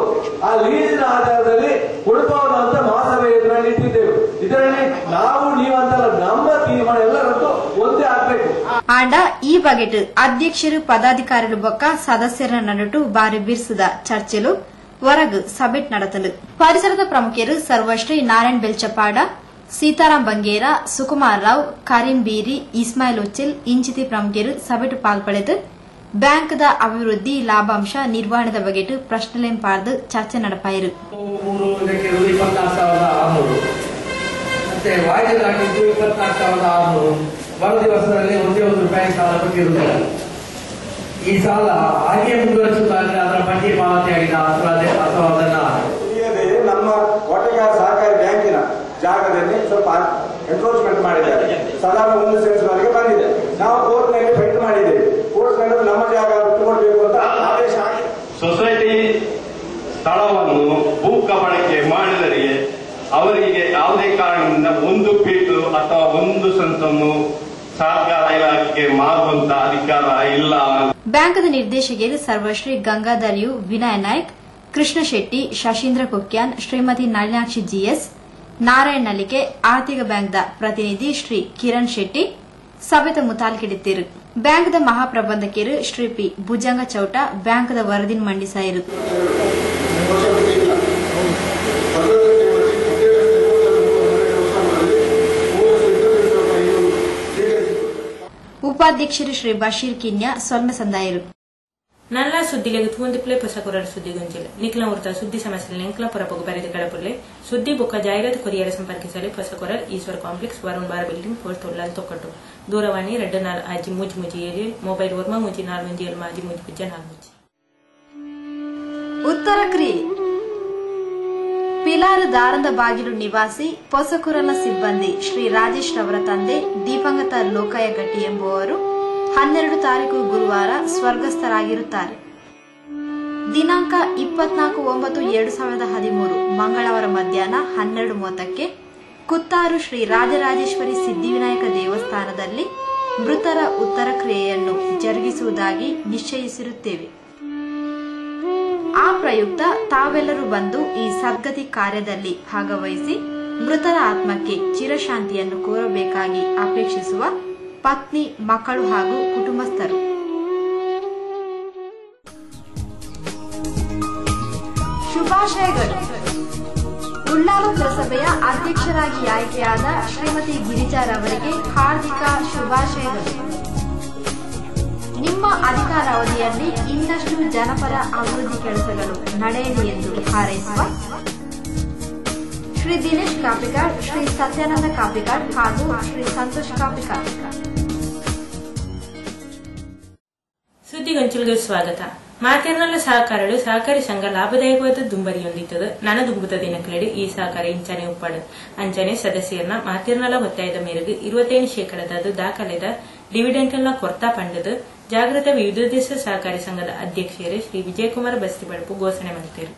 ಆ ಲೀಸಿನ ಆಧಾರದಲ್ಲಿ ಕೊಡಬಹುದು ಅಂತ ಮಹಾಸಭೆ ಇದರಲ್ಲಿ ಇಟ್ಟಿದ್ದೇವೆ. ಇದರಲ್ಲಿ ನಾವು ನೀವಂತಲ್ಲ ನಮ್ಮ ತೀರ್ಮಾನ ಎಲ್ಲರದ್ದು ಒಂದೇ ಆಗ್ಬೇಕು. ಆಂಡ ಈ ಬಗೆಟ್ ಅಧ್ಯಕ್ಷರು ಪದಾಧಿಕಾರಿಗಳು ಬೊಕ್ಕ ಸದಸ್ಯರ ನಡುಟು ಬಾರಿ ಬಿರ್ಸಿದ ಚರ್ಚೆಲು. ಹೊರಗು ಸಭೆಟ್ ನಡತಲು. ಪರಿಸರದ ಪ್ರಮುಖರು ಸರ್ವಶ್ರೀ ನಾರಾಯಣ್ ಬೆಲ್ಚಪಾಡ ಸೀತಾರಾಮ್ ಬಂಗೇರ, ಸುಕುಮಾರ್ ರಾವ್, ಕರೀಂ ಬೀರಿ, ಇಸ್ಮಾಯಿಲ್ ಉಚ್ಚಿಲ್, ಇಂಚಿತಿ ಪ್ರಮುಖರು ಸಭೆಟು ಪಾಲ್ಪಡೆದು ಬ್ಯಾಂಕ್ದ ಅಭಿವೃದ್ಧಿ ಲಾಭಾಂಶ ನಿರ್ವಹಣೆದ ಬಗೆಟ್ ಪ್ರಶ್ನೆ ಪಾರ್ದು ಚರ್ಚೆ ನಡಪಾಯಿರು. ಒಂದೇ ಒಂದು ರೂಪಾಯಿ ಸಾಲ ಈ ಸಾಲ ಹಾಗೆ ಮುಂದುವರಿಸುವುದಾದ್ರೆ ಅದರ ಬಡ್ಡಿ ಪಾವತಿ ಅಥವಾ ಅಥವಾ ಅದನ್ನ ಇಲ್ಲದೆ ನಮ್ಮ ಕೋಟೆಗಾರ ಸಹಕಾರಿ ಬ್ಯಾಂಕಿನ ಜಾಗದಲ್ಲಿ ಸ್ವಲ್ಪ ಎನ್ಕ್ರೋಚ್ಮೆಂಟ್ ಮಾಡಿದ್ದಾರೆ. ಸಲಾಮ ಮುಂದೆ ಸೇರಿಸುವವರೆಗೆ ಬಂದಿದೆ. ನಾವು ಕೋರ್ಟ್ನಲ್ಲಿ ಫೈಟ್ ಮಾಡಿದ್ದೇವೆ. ಕೋರ್ಟ್ನಲ್ಲಿ ನಮ್ಮ ಜಾಗ ಬಿಟ್ಟುಕೊಡ್ಬೇಕು ಅಂತ ಆದೇಶ ಆಗಿದೆ ಸೊಸೈಟಿ ಸ್ಥಳವನ್ನು ಭೂ ಕಬಳಕೆ ಮಾಡಿದರೆ ಅವರಿಗೆ ಯಾವುದೇ ಕಾರಣದಿಂದ ಒಂದು ಫೀಟು ಅಥವಾ ಒಂದು ಸಂತನ್ನು ಸರ್ಕಾರ ಇಲಾಖೆಗೆ ನಿರ್ದೇಶಕಿಯರು ಸರ್ವಶ್ರೀ ಗಂಗಾಧರ್ಯು ವಿನಯ ವಿನಯ್ ನಾಯ್ಕ್, ಕೃಷ್ಣ ಶೆಟ್ಟಿ, ಶಶೀಂದ್ರ ಕೊಕ್ಯಾನ್, ಶ್ರೀಮತಿ ನಳಿನಾಕ್ಷಿ ಜಿಎಸ್, ನಾರಾಯಣ್ ನಲಿಕೆ ಆರ್ಥಿಕ ಬ್ಯಾಂಕ್ದ ಪ್ರತಿನಿಧಿ ಶ್ರೀ ಕಿರಣ್ ಶೆಟ್ಟಿ, ಸಭೆತ ಮುತಾಲ್ಕಿಡಿತ್ತಿರು ಬ್ಯಾಂಕ್ದ ಮಹಾಪ್ರಬಂಧಕಿಯರು ಶ್ರೀ ಪಿ ಭುಜಂಗ ಚೌಟ, ಬ್ಯಾಂಕ್ದ ವರದಿನ್ ಮಂಡಿಸಾಯಿರು ಉಪಾಧ್ಯಕ್ಷರು ಶ್ರೀ ಬಶೀರ್ ಕಿನ್ಯಾ ಸೊಲ್ಮೆ ಸಂದಾಯರು. ನಲ್ಲ ಸುದ್ದಿಲೆಗೆ ತೂಂದಿಪ್ಲೆ ಹೊಸ ಕೊರಡ ಸುದ್ದಿ ಗುಂಜಿಲ್ಲ ನಿಕ್ಲ ಉರ್ತ ಸುದ್ದಿ ಸಮಸ್ಯೆ ನೆಂಕ್ಲ ಪರಪಗು ಬರೆದು ಕಡಪುಲ್ಲೆ ಸುದ್ದಿ ಬುಕ್ಕ ಜಾಹೀರಾತು ಕೊರಿಯರ ಸಂಪರ್ಕಿಸಲು ಹೊಸ coral Ishwar complex Varun bar building four ತೊಳ್ಳಲ್ Thokkottu. ದೂರವಾಣಿ ರೆಡ್ಡು ನಾಲ್ ಆಜಿ ಮುಜಿ ಮುಜಿ ಏರಿ ಮೊಬೈಲ್ ಓರ್ಮ ಮುಜಿ ನಾಲ್ ಮುಂಜಿ ಎಲ್ ಮಾಜಿ ಮುಜಿ ಪುಜ್ಜ ನಾಲ್ ಮುಜಿ ಉತ್ತರ ಕ್ರಿಯೆ ಪಿಲಾರು ದಾರಂದ ಬಾಗಿಲು ನಿವಾಸಿ, ಪೊಸಕುರಲ ಸಿಬ್ಬಂದಿ ಶ್ರೀ ರಾಜೇಶ್ ರವರ ತಂದೆ ದಿವಂಗತ ಲೋಕಯ್ಯ ಗಟ್ಟಿ ಎಂಬುವರು ಹನ್ನೆರಡು ತಾರೀಕು ಗುರುವಾರ ಸ್ವರ್ಗಸ್ಥರಾಗಿರುತ್ತಾರೆ. ದಿನಾಂಕ ಇಪ್ಪತ್ನಾಲ್ಕು ಒಂಬತ್ತು ಎರಡು ಸಾವಿರದ ಹದಿಮೂರು ಮಂಗಳವಾರ ಮಧ್ಯಾಹ್ನ ಹನ್ನೆರಡು ಮೂವತ್ತಕ್ಕೆ ಕುತ್ತಾರು ಶ್ರೀ ರಾಜರಾಜೇಶ್ವರಿ ಸಿದ್ಧಿವಿನಾಯಕ ದೇವಸ್ಥಾನದಲ್ಲಿ ಮೃತರ ಉತ್ತರ ಕ್ರಿಯೆಯನ್ನು ಜರುಗಿಸುವುದಾಗಿ ನಿಶ್ಚಯಿಸಿರುತ್ತೇವೆ. ಆ ಪ್ರಯುಕ್ತ ತಾವೆಲ್ಲರೂ ಬಂದು ಈ ಸದ್ಗತಿ ಕಾರ್ಯದಲ್ಲಿ ಭಾಗವಹಿಸಿ ಮೃತರ ಆತ್ಮಕ್ಕೆ ಚಿರಶಾಂತಿಯನ್ನು ಕೋರಬೇಕಾಗಿ ಅಪೇಕ್ಷಿಸುವ ಪತ್ನಿ, ಮಕ್ಕಳು ಹಾಗೂ ಕುಟುಂಬಸ್ಥರು. ಶುಭಾಶಯಗಳು. ಉಳ್ಳಾಲ ಪುರಸಭೆಯ ಅಧ್ಯಕ್ಷರಾಗಿ ಆಯ್ಕೆಯಾದ ಶ್ರೀಮತಿ ಗಿರಿಜಾರವರಿಗೆ ಹಾರ್ದಿಕ ಶುಭಾಶಯಗಳು. ನಿಮ್ಮ ಅಧಿಕಾರಾವಧಿಯಲ್ಲಿ ಇನ್ನಷ್ಟು ಜನಪರ ಅಭಿವೃದ್ಧಿ ಕೆಲಸಗಳು ನಡೆಯಲಿ ಎಂದು ಹಾರೈಸುವ ಶ್ರೀ ದಿನೇಶ್ ಕಾಪಿಕಾಡ್, ಶ್ರೀ ಸತ್ಯಾನಂದ ಕಾಪಿಕಾಡ್ ಹಾಗೂ ಶ್ರೀ ಸಂತೋಷ್ ಕಾಪಿಕಾಡ್. ಸುದ್ದಿಗೊಂಚಲಿಗೆ ಸ್ವಾಗತ. ಮಾತೆರ್ನಲ್ಲ ಸಹಕಾರಗಳು ಸಹಕಾರಿ ಸಂಘ ಲಾಭದಾಯಕವಾದ ದುಂಬರಿಯೊಂದಿತ್ತದ ನನ್ನ ದುಂಬುದ ದಿನಕ್ಕಿಡೆ ಈ ಸಹಕಾರ ಇಂಚನೆ ಉಪ್ಪಡು. ಅಂಚನೆ ಸದಸ್ಯರನ್ನ ಮಾತೆರ್ನಲ್ಲ ಒತ್ತಾಯದ ಮೇರೆಗೆ ಇರುವತ್ತೈದು ಶೇಕಡದ ದಾಖಲೆದ ಡಿವಿಡೆಂಟ್ನ ಕೊರ್ತಾ ಪಂಡದು. ಜಾಗೃತ ವಿವಿಧೋದ್ದೇಶ ಸಹಕಾರಿ ಸಂಘದ ಅಧ್ಯಕ್ಷರೇ ಶ್ರೀ ವಿಜಯಕುಮಾರ್ ಬಸ್ತಿಬಳಪು ಘೋಷಣೆ ಮಾಡಿದರು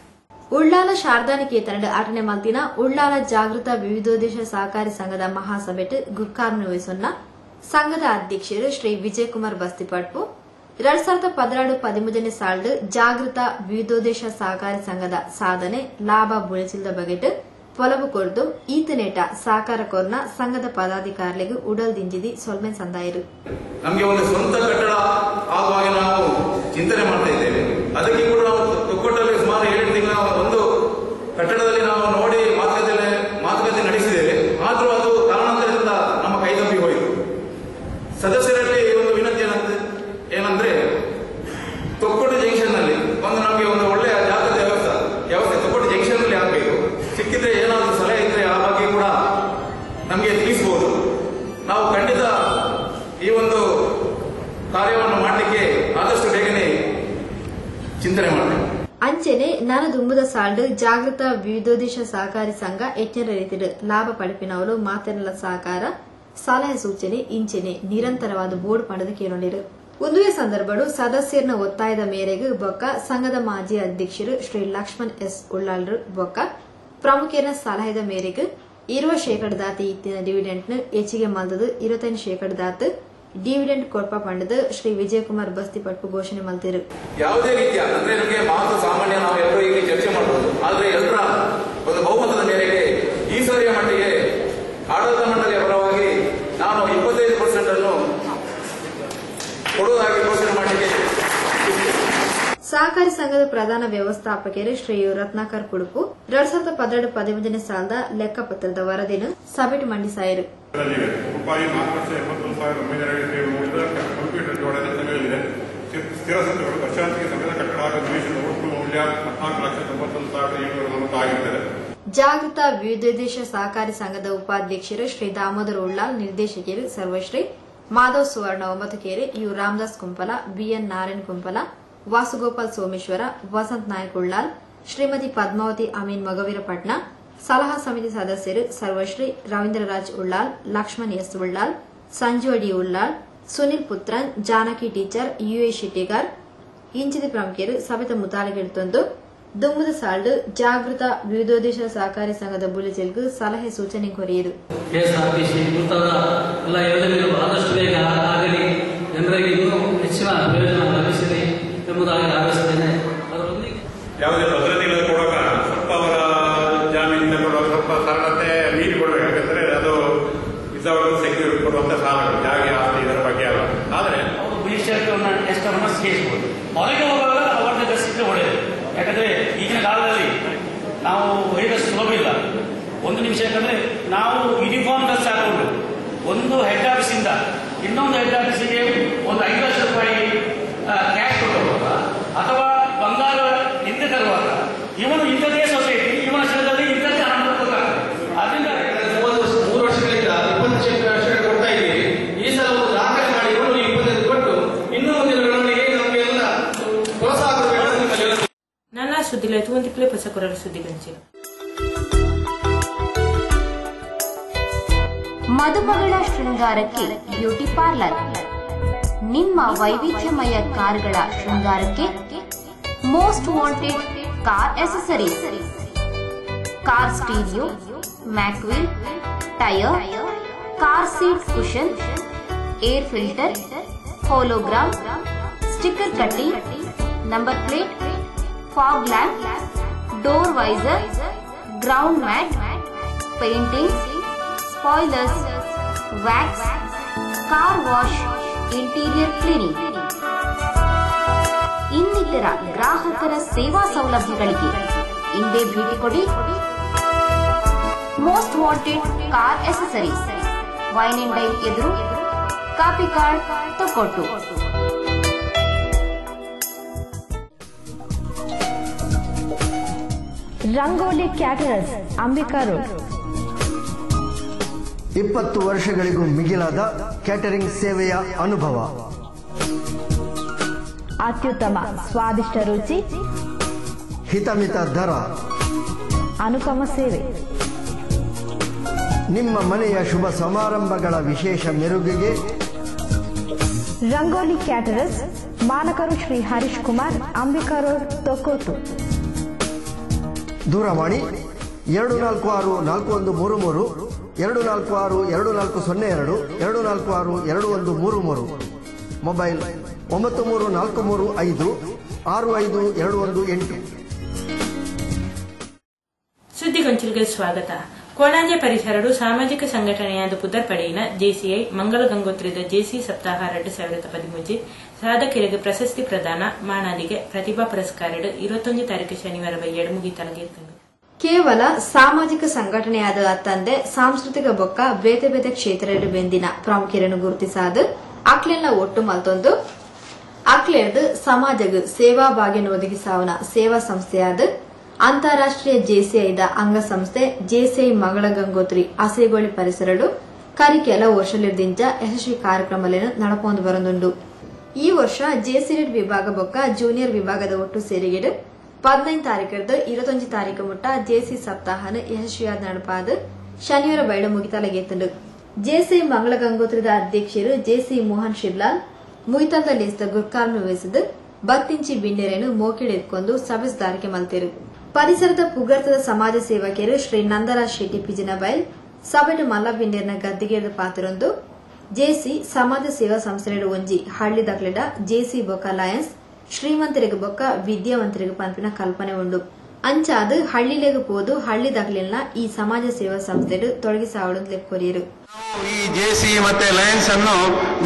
ಉಳ್ಳಾಲ ಶಾರದಾನಿಕೇತನದ ಆಟನೆ ಮಲ್ತಿನ ಉಳ್ಳಾಲ ಜಾಗೃತ ವಿವಿಧೋದ್ದೇಶ ಸಹಕಾರಿ ಸಂಘದ ಮಹಾಸಭೆಟ್ ಗುರ್ಕಾರ್ ವಹಿಸೊನ್ನ ಸಂಘದ ಅಧ್ಯಕ್ಷರು ಶ್ರೀ ವಿಜಯಕುಮಾರ್ ಬಸ್ತಿಪಟ್ಪು ಎರಡ್ ಸಾವಿರದ ಪದಿನಾಡು ಪದಿಮೂರನೇ ಸಾಲ್ಡ್ ಜಾಗೃತ ವಿವಿಧೋದ್ದೇಶ ಸಹಕಾರಿ ಸಂಘದ ಸಾಧನೆ ಲಾಭ ಬುಳಿಸಿದ ಬಗೆಟ್ ಪೊಲವು ಕೊರ್ದು ಈತನೇಟ ಸಹಕಾರ ಕೋರ್ನ ಸಂಘದ ಪದಾಧಿಕಾರಿಗಳಿಗೆ ಉಡಲ್ ದಿಂಜಿದಿ ಸೊಲ್ಮೆನ್ ಸಂದಾಯರು. ನಮಗೆ ಒಂದು ಸ್ವಂತ ಕಟ್ಟಡ ಆಗುವಾಗ ನಾವು ಚಿಂತನೆ ಮಾಡ್ತಾ ಇದ್ದೇವೆ. ಅದಕ್ಕೆ ಕೂಡ ನಾವು ತೊಕ್ಕೊಟ್ಟಲ್ಲಿ ಸುಮಾರು ಏಳು ತಿಂಗಳ ಒಂದು ಕಟ್ಟಡದಲ್ಲಿ ನಾವು ನೋಡಿ ಮಾತುಕತೆ ನಡೆಸಿದ್ದೇವೆ ಆದರೂ ಅದು ಕಾರಣಾಂತರದಿಂದ ನಮ್ಮ ಕೈತಪ್ಪಿ ಹೋಯಿತು ಸದಸ್ಯರಲ್ಲಿ ಒಂದು ವಿನಂತಿ ಏನಂದ್ರೆ ಏನಂದ್ರೆ ತೊಕ್ಕೊಟ್ಟು ಜಂಕ್ಷನ್ನಲ್ಲಿ ಒಂದು ನಮಗೆ ಒಂದು ಒಳ್ಳೆಯ ಜಾಗೃತ ವ್ಯವಸ್ಥೆ ವ್ಯವಸ್ಥೆ ತೊಕ್ಕೊಟ್ಟು ಜಂಕ್ಷನ್ನಲ್ಲಿ ಆಗಬೇಕು ಸಿಕ್ಕಿದ್ರೆ ಏನಾದರೂ ಸಲಹೆ ಇದ್ರೆ ಆ ಬಗ್ಗೆ ಕೂಡ ನಮಗೆ ತಿಳಿಸಬಹುದು ನಾವು ಖಂಡಿತ ಈ ಒಂದು ಕಾರ್ಯವನ್ನು ಮಾಡಲಿಕ್ಕೆ ಆದಷ್ಟು ಬೇಗನೆ ಚಿಂತನೆ ಮಾಡ್ತೇವೆ ಅಂಚೆನೆ ಸಾಲ್ಡ್, ಜಾಗೃತ ವಿವಿಧೋದ್ದೇಶ ಸಹಕಾರಿ ಸಂಘ ಎಚ್ಚರ ರೀತಿಯ ಲಾಭ ಪಡೆಪಿನವರು ಮಾತೆರಲ ಸಹಕಾರ ಸಲಹೆ ಸೂಚನೆ, ಇಂಚನೆ, ನಿರಂತರವಾದ ಬೋರ್ಡ್ ಪಡೆದು ಕೇಳಿರು ಒಂದು ಸಂದರ್ಭಡು ಸದಸ್ಯರ ಒತ್ತಾಯದ ಮೇರೆಗೆ ಬೊಕ್ಕ ಸಂಘದ ಮಾಜಿ ಅಧ್ಯಕ್ಷರು ಶ್ರೀ ಲಕ್ಷ್ಮಣ್ ಎಸ್ ಉಳ್ಳಾಳ್ರು ಬೊಕ್ಕ ಪ್ರಮುಖರ ಸಲಹೆದ ಮೇರೆಗೆ ಇರುವ ಶೇಕಡದಾತಿ ಇತ್ತಿನ ಡಿವಿಡೆಂಟ್ನ ಹೆಚ್ಚಿಗೆ ಮಲ್ದದು ಇರುವತ್ತೈದು ಶೇಕಡದಾತ್ ಡಿವಿಡೆಂಟ್ ಕೊಡ್ಪ ಪಂಡದು ಶ್ರೀ ವಿಜಯಕುಮಾರ್ ಬಸ್ತಿ ಪಟ್ಟು ಘೋಷಣೆ ಮಲ್ತಿರು ಯಾವುದೇ ರೀತಿಯ, ಅಂದ್ರೆ ನಮಗೆ ಮಾತು ಸಾಮಾನ್ಯ ನಾವು ಇಲ್ಲಿ ಚರ್ಚೆ ಮಾಡಬಹುದು ಆದ್ರೆ ಎಲ್ಲರ ಒಂದು ಬಹುಮತದ ಮೇರೆಗೆ ಈ ಸರಿಯ ಮಟ್ಟಿಗೆ ಆಡಳಿತ ಮಂಡಳಿಯ ಪರವಾಗಿ ನಾನು ಇಪ್ಪತ್ತೈದು ಪರ್ಸೆಂಟ್ ಅನ್ನು ಕೊಡುವುದಾಗಿ ಸಹಕಾರಿ ಸಂಘದ ಪ್ರಧಾನ ವ್ಯವಸ್ಥಾಪಕರು ಶ್ರೀ ರತ್ನಾಕರ್ ಕುಡುಕು ಎರಡ್ ಸಾವಿರದ ಪನ್ನೆರಡು ಪದಿಮೂರನೇ ಸಾಲದ ಲೆಕ್ಕಪತ್ರದ ವರದಿನ ಸಬ್ಮಿಟ್ ಮಂಡಿಸಾಯರು ರೂಪಾಯಿ ನಾಲ್ಕು ಲಕ್ಷ ಎಂಬತ್ತೊಂದು ಸಾವಿರದ ಒಂಬೈನೂರ ಐವತ್ತೇಳು ಮೌಲ್ಯದ ಕಂಪ್ಯೂಟರ್ ಜೋಡಣೆ ಸಂಘಗಳಿದೆ ಸ್ಥಿರ ವರ್ಷಾಂತಿಗೆ ಸಂಘದ ಕಟ್ಟಡ ಹಾಗೂ ನಿವೇಶನದ ಒಟ್ಟು ಮೌಲ್ಯ ಹದಿನಾಲ್ಕು ಲಕ್ಷ ತೊಂಬತ್ತೊಂದು ಸಾವಿರದ ಏಳುನೂರ ನಲವತ್ತು ಆಗಿರುತ್ತದೆ. ಜಾಗೃತ ವಿವಿಧೋದ್ದೇಶ ಸಹಕಾರಿ ಸಂಘದ ಉಪಾಧ್ಯಕ್ಷರು ಶ್ರೀ ದಾಮೋದರ್ ಉಳ್ಳಾಲ್ ನಿರ್ದೇಶಕಿಯರು ಸರ್ವಶ್ರೀ ಮಾಧವ್ ಸುವರ್ಣ ಒಂಬತ್ತು ಕೇರಿ ಯು ರಾಮದಾಸ್ ಕುಂಪಲ ಬಿಎನ್ ನಾರಾಯಣ್ ಕುಂಪಲ ವಾಸುಗೋಪಾಲ್ ಸೋಮೇಶ್ವರ ವಸಂತ್ ನಾಯಕ್ ಉಳ್ಳಾಲ್ ಶ್ರೀಮತಿ ಪದ್ಮಾವತಿ ಅಮೀನ್ ಮಗವೀರಪಟ್ನ ಸಲಹಾ ಸಮಿತಿ ಸದಸ್ಯರು ಸರ್ವಶ್ರೀ ರವೀಂದ್ರರಾಜ್ ಉಳ್ಳಾಲ್ ಲಕ್ಷ್ಮಣ್ ಎಸ್ ಉಳ್ಳಾಲ್ ಸಂಜು ಅಡಿ ಉಳ್ಳಾಲ್ ಸುನಿಲ್ ಪುತ್ರನ್ ಜಾನಕಿ ಟೀಚರ್ ಯುಎ ಶೆಟ್ಟಿಗಾರ್ ಇಂಚಿದ ಪ್ರಮುಖರು ಸಭೆತ ಮುತಾಲಿಗೆಡುತ್ತೊಂದು ದುಮ್ಮದ ಸಾಲ್ಡು ಜಾಗೃತ ವಿವಿಧೋದ್ದೇಶ ಸಹಕಾರಿ ಸಂಘದ ಬುಲಿಜೆಲ್ಗೂ ಸಲಹೆ ಸೂಚನೆ ಕೊರೆಯಿರು ಕೆಎಸ್ಆರ್ಟಿಸಿ ಮುಂತಾದ ಎಲ್ಲ ಯೋಜನೆಗಳು ಆದಷ್ಟು ಬೇಗ ಆಗಲಿ ಜನರಿಗೆ ಇನ್ನೂ ಹೆಚ್ಚಿನ ಪ್ರಯೋಜನ ಲಭಿಸಲಿ ಎಂಬುದಾಗಿ ಅದರೊಂದಿಗೆ ಯಾವುದೇ ಸ್ವಲ್ಪ ಅವರ ಜಾಮೀನಿಂದ ಕೊಡುವಾಗ ಸ್ವಲ್ಪ ಸರಳತೆ ಮೀರಿ ಕೊಡಬೇಕು. ಯಾಕಂದ್ರೆ ಅದು ಕೊಡುವಂತ ಸಾಲಗಳು. ಆಸ್ತಿ ಇದರ ಬಗ್ಗೆ ಅಲ್ಲ. ಆದರೆ ಅವರು ಬೀಳ್ಚಾರವನ್ನು ಎಷ್ಟನ್ನು ಸೇರಿಸಬಹುದು ಹೊರಗೆ ಹೋಗುವಾಗ ಅವರನ್ನ ಧರಿಸಿದ್ರೆ ಒಳ್ಳೆಯದು ಯಾಕಂದ್ರೆ ಈಗಿನ ಕಾಲದಲ್ಲಿ ನಾವು ಒಯ್ದಷ್ಟು ಸುಲಭ ಇಲ್ಲ. ಒಂದು ನಿಮಿಷ ಯಾಕಂದ್ರೆ ನಾವು ಯೂನಿಫಾರ್ಮ್ ಡ್ರೆಸ್ ಹಾಕೊಂಡು ಒಂದು ಹೆಡ್ ಆಫೀಸಿಂದ ಇನ್ನೊಂದು ಹೆಡ್ ಆಫೀಸಿಗೆ ಒಂದು ಐದು ಲಕ್ಷ ರೂಪಾಯಿ ಅಥವಾ ಬಂಗಾರ ಹಿಂದೆ ತರುವಾಗ. ಇವನು ಇಂಥದೇ ಸೊಸೈಟಿ ಇವನ ಶಿರದಲ್ಲಿ ಇಂಥದ್ದೇ ಹಣ ಕೊಡಬೇಕಾಗ್ತದೆ ಅದರಿಂದ ಮೂರು ವರ್ಷಗಳಿಂದ ಇಪ್ಪತ್ತು ವರ್ಷಗಳು ಕೊಡ್ತಾ ಇದ್ದೀವಿ. ಈ ಸಲ ಒಂದು ದಾಖಲೆ ಮಾಡಿ ಇವನು ಇಪ್ಪತ್ತೈದು ಕೊಟ್ಟು ಇನ್ನೂ ಮುಂದಿನ ಬೆಳವಣಿಗೆ ನಮಗೆಲ್ಲ ಪ್ರೋತ್ಸಾಹ ಕೊಡಬೇಕು ಅಂತ ನಿಮ್ಮಲ್ಲಿ ಹೇಳ್ತೀನಿ. ನನ್ನ ಸುದ್ದಿಲ ತುವಂತಿಪ್ಲೆ ಪಸಕೊರಲು ಮದುಮಗಳ ಶೃಂಗಾರಕ್ಕೆ ಬ್ಯೂಟಿ ಪಾರ್ಲರ್. ನಿಮ್ಮ ವೈವಿಧ್ಯಮಯ ಕಾರ್ಗಳ ಶೃಂಗಾರಕ್ಕೆ Most wanted car accessories. Car stereo, Mac wheel, tire, car seat cushion, air filter, hologram, sticker cutting, number plate, fog lamp, door visor, ground mat, painting, spoilers, wax, car wash, interior cleaning. ಇನ್ನಿತರ ಗ್ರಾಹಕರ ಸೇವಾ ಸೌಲಭ್ಯಗಳಿಗೆ ಇಂದೇ ಭೇಟಿ ಕೊಡಿ. Most wanted car accessories wine and dine ಎದುರು copy card ತಕ್ಕೊಟ್ಟು. Rangoli caterers Ambika road. ಇಪ್ಪತ್ತು ವರ್ಷಗಳಿಗೂ ಮಿಗಿಲಾದ ಕ್ಯಾಟರಿಂಗ್ ಸೇವೆಯ ಅನುಭವ. ಅತ್ಯುತ್ತಮ ಸ್ವಾದಿಷ್ಟ ರುಚಿ. ಹಿತಮಿತ ದರ. ಅನುಪಮ ಸೇವೆ. ನಿಮ್ಮ ಮನೆಯ ಶುಭ ಸಮಾರಂಭಗಳ ವಿಶೇಷ ಮೆರುಗಿಗೆ ರಂಗೋಲಿ ಕ್ಯಾಟರರ್ಸ್ ಮಾಲಕರು ಶ್ರೀ ಹರೀಶ್ ಕುಮಾರ್ ಅಂಬಿಕಾ ರೋಡ್ ತೊಕ್ಕೋಟು ದೂರವಾಣಿ ಎರಡು ನಾಲ್ಕು ಆರು ನಾಲ್ಕು ಒಂದು ಮೂರು ಮೂರು ಎರಡು ನಾಲ್ಕು ಆರು ಎರಡು ನಾಲ್ಕು ಸೊನ್ನೆ ಎರಡು ಎರಡು ನಾಲ್ಕು ಆರು ಎರಡು ಒಂದು ಮೂರು ಮೂರು. ಮೊಬೈಲ್ ಒಂಬತ್ತು ಮೂರು ನಾಲ್ಕು ಮೂರು ಐದು ಆರು ಐದು ಎರಡು ಒಂದು ಎಂಟು. ಸುದ್ದಿಗೊಂಚಲಿಗೆ ಸ್ವಾಗತ. ಕೋಣಾಂಜೆ ಪರಿಸರಡು ಸಾಮಾಜಿಕ ಸಂಘಟನೆಯಾದ ಪುದರ್ಪಡೆಯಿನ ಜೆಸಿಐ ಮಂಗಳ ಗಂಗೋತ್ರಿದ ಜೆಸಿ ಸಪ್ತಾಹ ಎರಡು ಸಾವಿರದ ಪದಿಮೂಜಿ ಸಾಧಕರಿಗೆ ಪ್ರಶಸ್ತಿ ಪ್ರದಾನ ಮಾಣಾದಿಗೆ ಪ್ರತಿಭಾ ಪುರಸ್ಕಾರ ಇರುವತ್ತೊಂದು ತಾರೀಕು ಶನಿವಾರ ಬೈಯಡು ಮುಗಿತನಗೆ ಕೇವಲ ಸಾಮಾಜಿಕ ಸಂಘಟನೆಯಾದ ತಂದೆ ಸಾಂಸ್ಕೃತಿಕ ಬೊಕ್ಕ ಬೇತೆ ಬೇತೆ ಕ್ಷೇತ್ರ ಬೆಂದಿನ ಪ್ರಾಮುಖ್ಯರನ್ನು ಗುರುತಿಸಾದ ಅಕ್ಲೆಲ್ಲ ಒಟ್ಟು ಮಲ್ತೊಂದು ಅಕ್ಲೆರ್ದು ಸಮಾಜಗ್ ಸೇವಾ ಭಾಗ್ಯನ ಒದಗಿಸಾವನ ಸೇವಾ ಸಂಸ್ಥೆಯಾದ ಅಂತಾರಾಷ್ಟ್ರೀಯ ಜೆಸಿಐದ ಅಂಗಸಂಸ್ಥೆ ಜೆಸಿಐ ಮಗಳ ಗಂಗೋತ್ರಿ ಅಸೇಗೋಳಿ ಪರಿಸರಡು ಕರಿ ಕೆಲ ವರ್ಷಲಿರ್ದಿಂಚ ಯಶಸ್ವಿ ಕಾರ್ಯಕ್ರಮಗಳನ್ನು ನಡಪೊಂದು ಬರೊಂದುಂಡು. ಈ ವರ್ಷ ಜೆಸಿರೆಡ್ ವಿಭಾಗ ಬೊಕ್ಕ ಜೂನಿಯರ್ ವಿಭಾಗದ ಒಟ್ಟು ಸೇರಿಗೆಡು ಪದಿನೈದು ತಾರೀಕರ್ದು ಇರುವತ್ತೊಂಜು ತಾರೀಕು ಮುಟ್ಟ ಜೆಸಿ ಸಪ್ತಾಹನ ಯಶಸ್ವಿಯಾದ ನಡಪಾದ ಶನಿವಾರ ಬೈಡ ಮುಗಿತಲಗೆತ್ತುಂಡು ಜೆಸಿ ಮಂಗಳ ಗಂಗೋತ್ರಿದ ಅಧ್ಯಕ್ಷರು ಜೆಸಿ ಮೋಹನ್ ಶಿರ್ಲಾಲ್ ಮುಯ್ತಲ್ದ ಲಿಸ್ತ ಗುರ್ಕಾಲ್ನು ವಹಿಸಿದ್ದು ಬತ್ತಿಂಚಿ ಬಿಂಡೆರೆನು ಮೋಕಿಡೆತ್ಕೊಂಡು ಸಭೆಸ್ದಾರಿಕೆ ಮಲ್ತೆರು. ಪರಿಸರದ ಪುಗರ್ತದ ಸಮಾಜ ಸೇವಕಿಯರು ಶ್ರೀ ನಂದರಾಜ್ ಶೆಟ್ಟಿ ಪಿಜಿನಬೈಲ್ ಸಭೆಟು ಮಲ್ಲ ಬಿಂಡೆರ್ನ ಗದ್ದಿಗೆದ ಪಾತ್ರೊಂದು, ಜೆಸಿ ಸಮಾಜ ಸೇವಾ ಸಂಸ್ಥೆಡು ಒಂಜಿ ಹಳ್ಳಿ ದಕ್ಲೆಡ ಜೆಸಿ ಬೊಕ್ಕ ಲಯನ್ಸ್, ಶ್ರೀಮಂತರಿಗೆ ಬೊಕ್ಕ ವಿದ್ಯಾವಂತರಿಗೆ ಪಂಪಿನ ಕಲ್ಪನೆ ಉಂಡು. ಅಂಚಾದು ಹಳ್ಳಿಲೆಗೆ ಪೋದು, ಹಳ್ಳಿ ದಾಖಲಿನ ಈ ಸಮಾಜ ಸೇವಾ ಸಂಸ್ಥೆಡು ತೊಡಗಿಸಾವಡು ಕೊರಿಯರು ಈ ಜೆಸಿ ಮತ್ತೆ ಲಯನ್ಸ್ ಅನ್ನು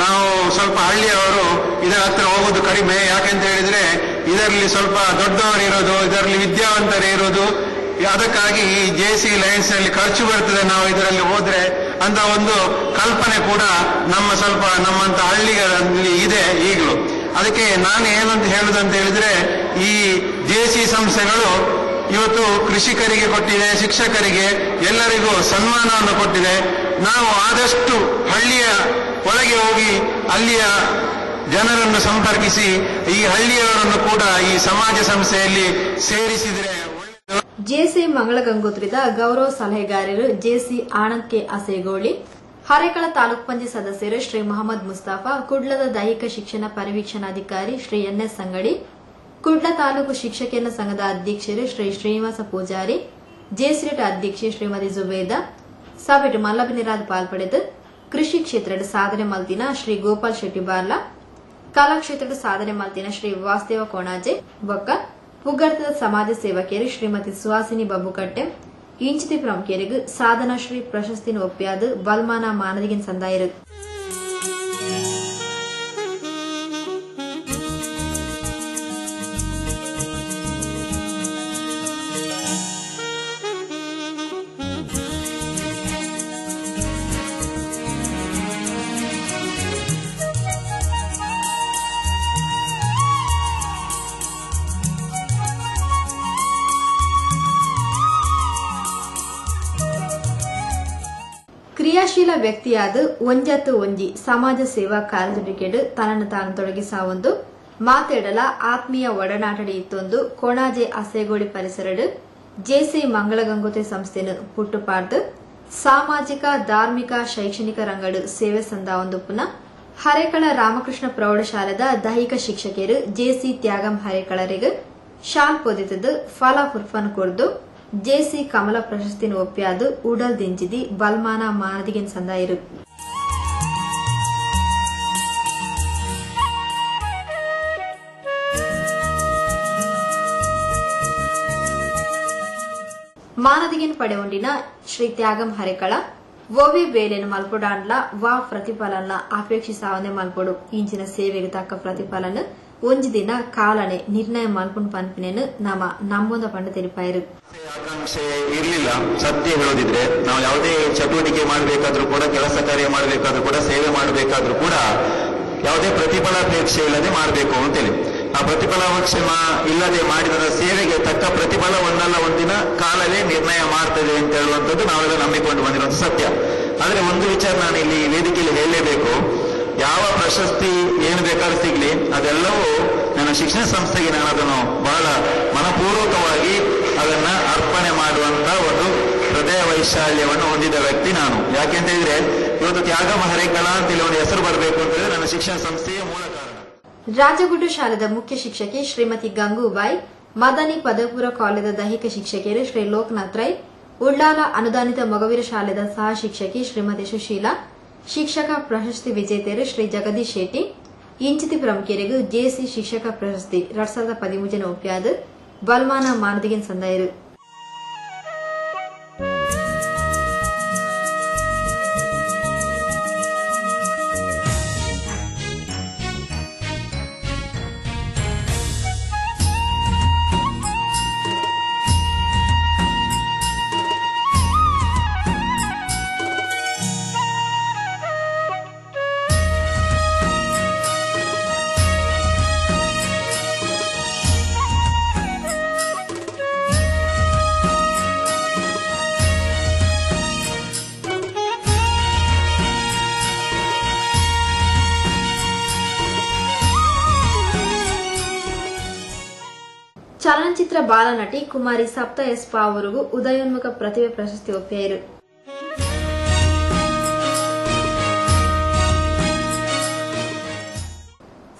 ನಾವು ಸ್ವಲ್ಪ ಹಳ್ಳಿಯವರು ಇದರ ಹತ್ರ ಹೋಗುದು ಕಡಿಮೆ. ಯಾಕೆಂತ ಹೇಳಿದ್ರೆ ಇದರಲ್ಲಿ ಸ್ವಲ್ಪ ದೊಡ್ಡವರು ಇರೋದು ಇದರಲ್ಲಿ ವಿದ್ಯಾವಂತರು ಇರೋದು ಅದಕ್ಕಾಗಿ ಈ ಜೆಸಿ ಲಯನ್ಸ್ನಲ್ಲಿ ಖರ್ಚು ಬರ್ತದೆ ನಾವು ಇದರಲ್ಲಿ ಹೋದ್ರೆ. ಅಂತ ಒಂದು ಕಲ್ಪನೆ ಕೂಡ ನಮ್ಮ ಸ್ವಲ್ಪ ನಮ್ಮಂತ ಹಳ್ಳಿಗಳಲ್ಲಿ ಇದೆ ಈಗಲೂ. ಅದಕ್ಕೆ ನಾನು ಏನಂತ ಹೇಳುದಂತ ಹೇಳಿದ್ರೆ ಈ ಜೆಸಿ ಸಂಸ್ಥೆಗಳು ಇವತ್ತು ಕೃಷಿಕರಿಗೆ ಕೊಟ್ಟಿದೆ, ಶಿಕ್ಷಕರಿಗೆ ಎಲ್ಲರಿಗೂ ಸನ್ಮಾನವನ್ನು ಕೊಟ್ಟಿದೆ. ನಾವು ಆದಷ್ಟು ಹಳ್ಳಿಯ ಒಳಗೆ ಹೋಗಿ ಅಲ್ಲಿಯ ಜನರನ್ನು ಸಂಪರ್ಕಿಸಿ, ಈ ಹಳ್ಳಿಯವರನ್ನು ಕೂಡ ಈ ಸಮಾಜ ಸಂಸ್ಥೆಯಲ್ಲಿ ಸೇರಿಸಿದರೆ ಜೆಸಿ ಮಂಗಳ ಗಂಗೋತ್ರಿದ ಗೌರವ ಸಲಹೆಗಾರರು ಜೆಸಿ ಆನಂದ್ ಕೆ ಅಸೇಗೋಳಿ, ಹರೇಕಳ ತಾಲೂಕ್ ಪಂಚಾಯತ್ ಸದಸ್ಯರು ಶ್ರೀ ಮೊಹಮ್ಮದ್ ಮುಸ್ತಾಫಾ, ಕುಡ್ಲದ ದೈಹಿಕ ಶಿಕ್ಷಣ ಪರಿವೀಕ್ಷಣಾಧಿಕಾರಿ ಶ್ರೀ ಎನ್ಎಸ್ ಸಂಗಡಿ ಕುಡ್ಲ ತಾಲೂಕು ಶಿಕ್ಷಕಿಯರ ಸಂಘದ ಅಧ್ಯಕ್ಷರು ಶ್ರೀ ಶ್ರೀನಿವಾಸ ಪೂಜಾರಿ ಜೆಸಿರೇಟ್ ಅಧ್ಯಕ್ಷೆ ಶ್ರೀಮತಿ ಜುಬೇದಾ ಸಭೆಟ್ ಮಲ್ಲಭಿನಿರಾದ್ ಪಾಲ್ಪಡೆದು ಕೃಷಿ ಕ್ಷೇತ್ರದ ಸಾಧನೆ ಮಲ್ತಿನ ಶ್ರೀ ಗೋಪಾಲ್ ಶೆಟ್ಟಿ ಬಾರ್ಲಾ ಕಲಾಕ್ಷೇತ್ರದ ಸಾಧನೆ ಮಲ್ತಿನ ಶ್ರೀ ವಾಸ್ತೇವ ಕೋಣಾಜೆ, ಬೊಕ್ಕ ಪುಗ್ಗರ್ತದ ಸಮಾಜ ಸೇವಕಿಯರು ಶ್ರೀಮತಿ ಸುಹಾಸಿನಿ ಬಬ್ಬುಕಟ್ಟೆ, ಇಂಚಿತಿ ಸಾಧನಾ ಶ್ರೀ ಪ್ರಶಸ್ತಿನ ಒಪ್ಪಿಯಾದ ಬಲ್ಮಾನ ಮಾನದಿಗಿನ ಸಂದಾಯರು. ವ್ಯಕ್ತಿಯಾದ ಒಂಜತ್ತು ಒಂಜಿ ಸಮಾಜ ಸೇವಾ ಕಾರ್ಯಚಟುವಟಿಕೆಡು ತನ್ನನ್ನು ತಾನು ತೊಡಗಿಸಾವೊಂದು ಮಾತೇಡಲ ಆತ್ಮೀಯ ಒಡನಾಟಡಿ ಇತ್ತೊಂದು ಕೊಣಾಜೆ ಅಸೇಗೋಡಿ ಪರಿಸರಡು. ಜೆಸಿ ಮಂಗಳ ಗಂಗೋತ್ರಿ ಸಂಸ್ಥೆನು ಪುಟ್ಟುಪಾಡ್ದು ಸಾಮಾಜಿಕ, ಧಾರ್ಮಿಕ, ಶೈಕ್ಷಣಿಕ ರಂಗಡು ಸೇವೆ ಒಂದು ಪುನ. ಹರೇಕಳ ರಾಮಕೃಷ್ಣ ಪ್ರೌಢಶಾಲೆದ ದೈಹಿಕ ಶಿಕ್ಷಕಿಯರು ಜೆಸಿ ತ್ಯಾಗಂ ಹರೇಕಳರಿಗೆ. ಶಾಲ್ ಪೊದಿತದು ಫಲ ಹುರ್ಫನ್ ಕೊರ್ದು ಜೆಸಿ ಕಮಲ ಪ್ರಶಸ್ತಿನ ಒಪ್ಪಿಯಾದು ಉಡಲ್ ದಿಂಜಿದಿ ಬಲ್ಮಾನ ಮಾನದಿಗೆನ್ ಸಂದಾಯರು ಮಾನದಿಗಿನ ಪಡೆಗೊಂಡಿನ ಶ್ರೀ ತ್ಯಾಗಂ ಹರಿಕಳ ಓವಿ ಬೇಲೆನ ಮಲ್ಪುಡಾಂಡ್ಲ ವಾ ಪ್ರತಿಫಲನ ಅಪೇಕ್ಷಿಸಾವನೆ ಮಲ್ಪಡು. ಇಂಚಿನ ಸೇವೆಗೆ ತಕ್ಕ ಪ್ರತಿಫಲನ ಒಂಜಿ ದಿನ ಕಾಲನೆ ನಿರ್ಣಯ ಮಾಡ್ಕೊಂಡು ಪನ್ಪಿನೇನು ನಮ್ಮ ನಂಬೊಂದ ಪಂಡ ತಿಳಿಪಾಯರು ಆಕಾಂಕ್ಷೆ ಇರಲಿಲ್ಲ. ಸತ್ಯ ಹೇಳೋದಿದ್ರೆ ನಾವು ಯಾವುದೇ ಚಟುವಟಿಕೆ ಮಾಡಬೇಕಾದ್ರೂ ಕೂಡ, ಕೆಲಸ ಕಾರ್ಯ ಮಾಡಬೇಕಾದ್ರೂ ಕೂಡ, ಸೇವೆ ಮಾಡಬೇಕಾದ್ರೂ ಕೂಡ ಯಾವುದೇ ಪ್ರತಿಫಲಾಪೇಕ್ಷೆ ಇಲ್ಲದೆ ಮಾಡಬೇಕು ಅಂತೇಳಿ. ಆ ಪ್ರತಿಫಲಾಪೇಕ್ಷೆ ಮಾ- ಇಲ್ಲದೆ ಮಾಡಿದ ಸೇವೆಗೆ ತಕ್ಕ ಪ್ರತಿಫಲ ಒಂದಲ್ಲ ಒಂದಿನ ಕಾಲವೇ ನಿರ್ಣಯ ಮಾಡ್ತದೆ ಅಂತ ಹೇಳುವಂಥದ್ದು ನಾವೆಲ್ಲ ನಂಬಿಕೊಂಡು ಬಂದಿರುವಂತ ಸತ್ಯ. ಆದ್ರೆ ಒಂದು ವಿಚಾರ ನಾನು ಇಲ್ಲಿ ವೇದಿಕೆಯಲ್ಲಿ ಹೇಳಲೇಬೇಕು. ಯಾವ ಪ್ರಶಸ್ತಿ ಏನು ಬೇಕಾದ್ರೂ ಸಿಗ್ಲಿ, ಅದೆಲ್ಲವೂ ನನ್ನ ಶಿಕ್ಷಣ ಸಂಸ್ಥೆಗೆ ನಾನು ಅದನ್ನು ಬಹಳ ಮನಪೂರ್ವಕವಾಗಿ ಅದನ್ನ ಅರ್ಪಣೆ ಮಾಡುವಂತ ಒಂದು ಹೃದಯ ವೈಶಾಲ್ಯವನ್ನು ಹೊಂದಿದ ವ್ಯಕ್ತಿ ನಾನು. ಯಾಕೆ ಅಂತ ಹೇಳಿದ್ರೆ, ಇವತ್ತು ತ್ಯಾಗ ಹರೇಕಲಾ ಅಂತೇಳಿ ಒಂದು ಹೆಸರು ಬರಬೇಕು ಅಂತ ಹೇಳಿದ್ರೆ ನನ್ನ ಶಿಕ್ಷಣ ಸಂಸ್ಥೆಯ ಮೂಲ ಕಾರಣ. ರಾಜಗುಡ್ಡು ಶಾಲೆದ ಮುಖ್ಯ ಶಿಕ್ಷಕಿ ಶ್ರೀಮತಿ ಗಂಗೂಬಾಯಿ, ಮದನಿ ಪದಪುರ ಕಾಲೇಜದ ದೈಹಿಕ ಶಿಕ್ಷಕಿಯರು ಶ್ರೀ ಲೋಕನಾಥ್ ರೈ, ಉಳ್ಳಾಲ ಅನುದಾನಿತ ಮೊಗವೀರ ಶಾಲೆದ ಸಹ ಶಿಕ್ಷಕಿ ಶ್ರೀಮತಿ ಸುಶೀಲಾ ಶಿಕ್ಷಕ ಪ್ರಶಸ್ತಿ ವಿಜೇತೆಯರು ಶ್ರೀ ಜಗದೀಶ್ ಶೆಟ್ಟಿ ಇಂಚಿತಿ ಪ್ರಮುಖರಿಗೂ ಜೆಸಿ ಶಿಕ್ಷಕ ಪ್ರಶಸ್ತಿ ಎರಡ್ ಸಾವಿರದ ಪದಿಮೂಜನ ಒಪ್ಪಿಯಾದ ಬಲ್ಮಾನ ಮಾನದಿಗೆನ್ ಸಂದಾಯರು ಚಲನಚಿತ್ರ ಬಾಲನಟಿ ಕುಮಾರಿ ಸಪ್ತ ಎಸ್ ಪಾ ಅವರಿಗೂ ಉದಯೋನ್ಮುಖ ಪ್ರತಿಭೆ ಪ್ರಶಸ್ತಿ ಒಪ್ಪೆಯರು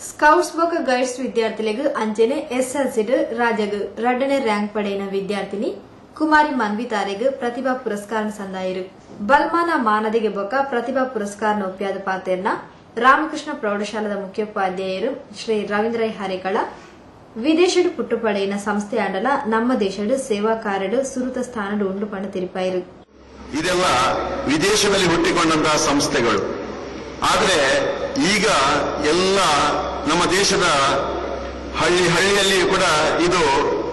ಸ್ಕೌಟ್ಸ್ ಬೋಕ ಗೈಡ್ಸ್ ವಿದ್ಯಾರ್ಥಿಗಳಿಗೆ ಅಂಚನೆ ಎಸ್ಎಲ್ಸಿ ರಾಜಗ್, ಎರಡನೇ ರ್ಯಾಂಕ್ ಪಡೆಯಿನ ವಿದ್ಯಾರ್ಥಿನಿ ಕುಮಾರಿ ಮನ್ವಿತಾರೆಗ್ ಪ್ರತಿಭಾ ಪುರಸ್ಕಾರ ಸಂದಾಯರು. ಬಲ್ಮಾನ ಮಾನದಿಗೆ ಬೊಕ್ಕ ಪ್ರತಿಭಾ ಪುರಸ್ಕಾರ ಒಪ್ಪಿಯಾದ ಪಾತ್ರನ ರಾಮಕೃಷ್ಣ ಪ್ರೌಢಶಾಲದ ಮುಖ್ಯೋಪಾಧ್ಯಾಯರು ಶ್ರೀ ರವೀಂದ್ರ ಹರೇಕಳ ಪುಟ್ಟುಪಡೆಯಿನ ಸಂಸ್ಥೆ ಆಡಲ, ನಮ್ಮ ದೇಶದ ಸೇವಾ ಕಾರ್ಯಡು ಸುರುತ ಸ್ಥಾನ ಉಂಡು ಪಣ ತಿರುಪಾಯರು. ಇದೆಲ್ಲ ವಿದೇಶದಲ್ಲಿ ಹುಟ್ಟಿಕೊಂಡಂತಹ ಸಂಸ್ಥೆಗಳು. ಆದರೆ ಈಗ ಎಲ್ಲ ನಮ್ಮ ದೇಶದ ಹಳ್ಳಿ ಹಳ್ಳಿಯಲ್ಲಿ ಕೂಡ ಇದು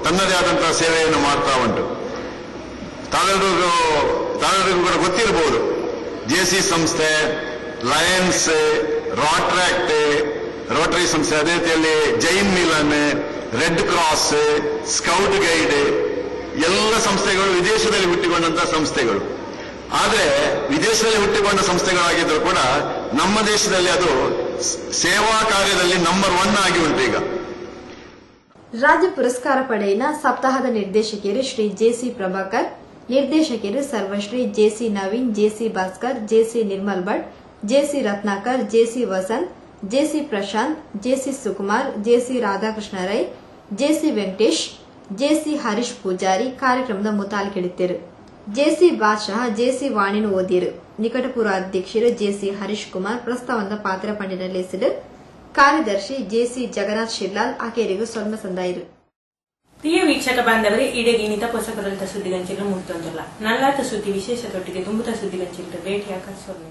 ತನ್ನದೇ ಆದಂತಹ ಸೇವೆಯನ್ನು ಮಾಡ್ತಾ ಉಂಟು. ತಾವೆಲ್ಲರಿಗೂ ತಾವೆಲ್ಲರಿಗೂ ಕೂಡ ಗೊತ್ತಿರಬಹುದು. ಜೆಸಿ ಸಂಸ್ಥೆ, ಲಯನ್ಸ್, ರಾಟ್ರಾಕ್ಟ್, ರೋಟರಿ ಸಂಸ್ಥೆ, ಅದೇ ರೀತಿಯಲ್ಲಿ Jain Milan red cross scout guide ಎಲ್ಲ ಸಂಸ್ಥೆಗಳು ವಿದೇಶದಲ್ಲಿ ಹುಟ್ಟಿಕೊಂಡಂತಹ ಸಂಸ್ಥೆಗಳು. ಆದ್ರೆ ವಿದೇಶದಲ್ಲಿ ಹುಟ್ಟಿಕೊಂಡ ಸಂಸ್ಥೆಗಳಾಗಿದ್ದರೂ ಕೂಡ ನಮ್ಮ ದೇಶದಲ್ಲಿ ಅದು ಸೇವಾ ಕಾರ್ಯದಲ್ಲಿ ನಂಬರ್ ಒನ್ ಆಗಿ ಉಂಟು ಈಗ. ರಾಜ್ಯ ಪುರಸ್ಕಾರ ಪಡೆಯಿನ ಸಪ್ತಾಹದ ನಿರ್ದೇಶಕಿಯರು ಶ್ರೀ ಜೆಸಿ ಪ್ರಭಾಕರ್, ನಿರ್ದೇಶಕಿಯರು ಸರ್ವಶ್ರೀ JC Naveen, JC Bhaskar, JC Nirmal Bhat, JC Ratnakar, JC Vasant, JC Prashant, JC Sukumar, JC Radhakrishna Rai JC Venkatesh JC Harish Pujari ಕಾರ್ಯಕ್ರಮದ ಮುತಾಲ್ಕಿಳಿತಿರು ಜೆಸಿ ಬಾದ್ಶಾಹ ಜೆಸಿ ವಾಣಿನ ಓದಿರು ನಿಕಟಪುರ ಅಧ್ಯಕ್ಷರು ಜೆಸಿ ಹರೀಶ್ ಕುಮಾರ್ ಪ್ರಸ್ತಾವದ ಪಾತ್ರ ಪಂಡಿನಲ್ಲಿಸಿದ ಕಾರ್ಯದರ್ಶಿ ಜೆಸಿ ಜಗನ್ನಾಥ್ ಶಿರ್ಲಾಲ್ ಆಕೆಯರಿಗೂ ಸೊಲ್ಮ ಸಂದಾಯಿರು. ಪ್ರಿಯ ವೀಕ್ಷಕ ಬಾಂಧವರೇ ಇಡಗೀನಿತ ಪೊಸಕರಲಿತ ಸುದ್ದಿಗಂಚಿಲು ಮುಕ್ತೊಂದಲ್ಲ ನಲ್ಲಾತ ಸುದ್ದಿ ವಿಶೇಷ ತೊಟ್ಟಿಗೆ ತುಂಬುತ ಸುದ್ದಿಗಂಚಿಲು ಭೇಟಿಯಾಗ ಸೊಲ್ಮೆ.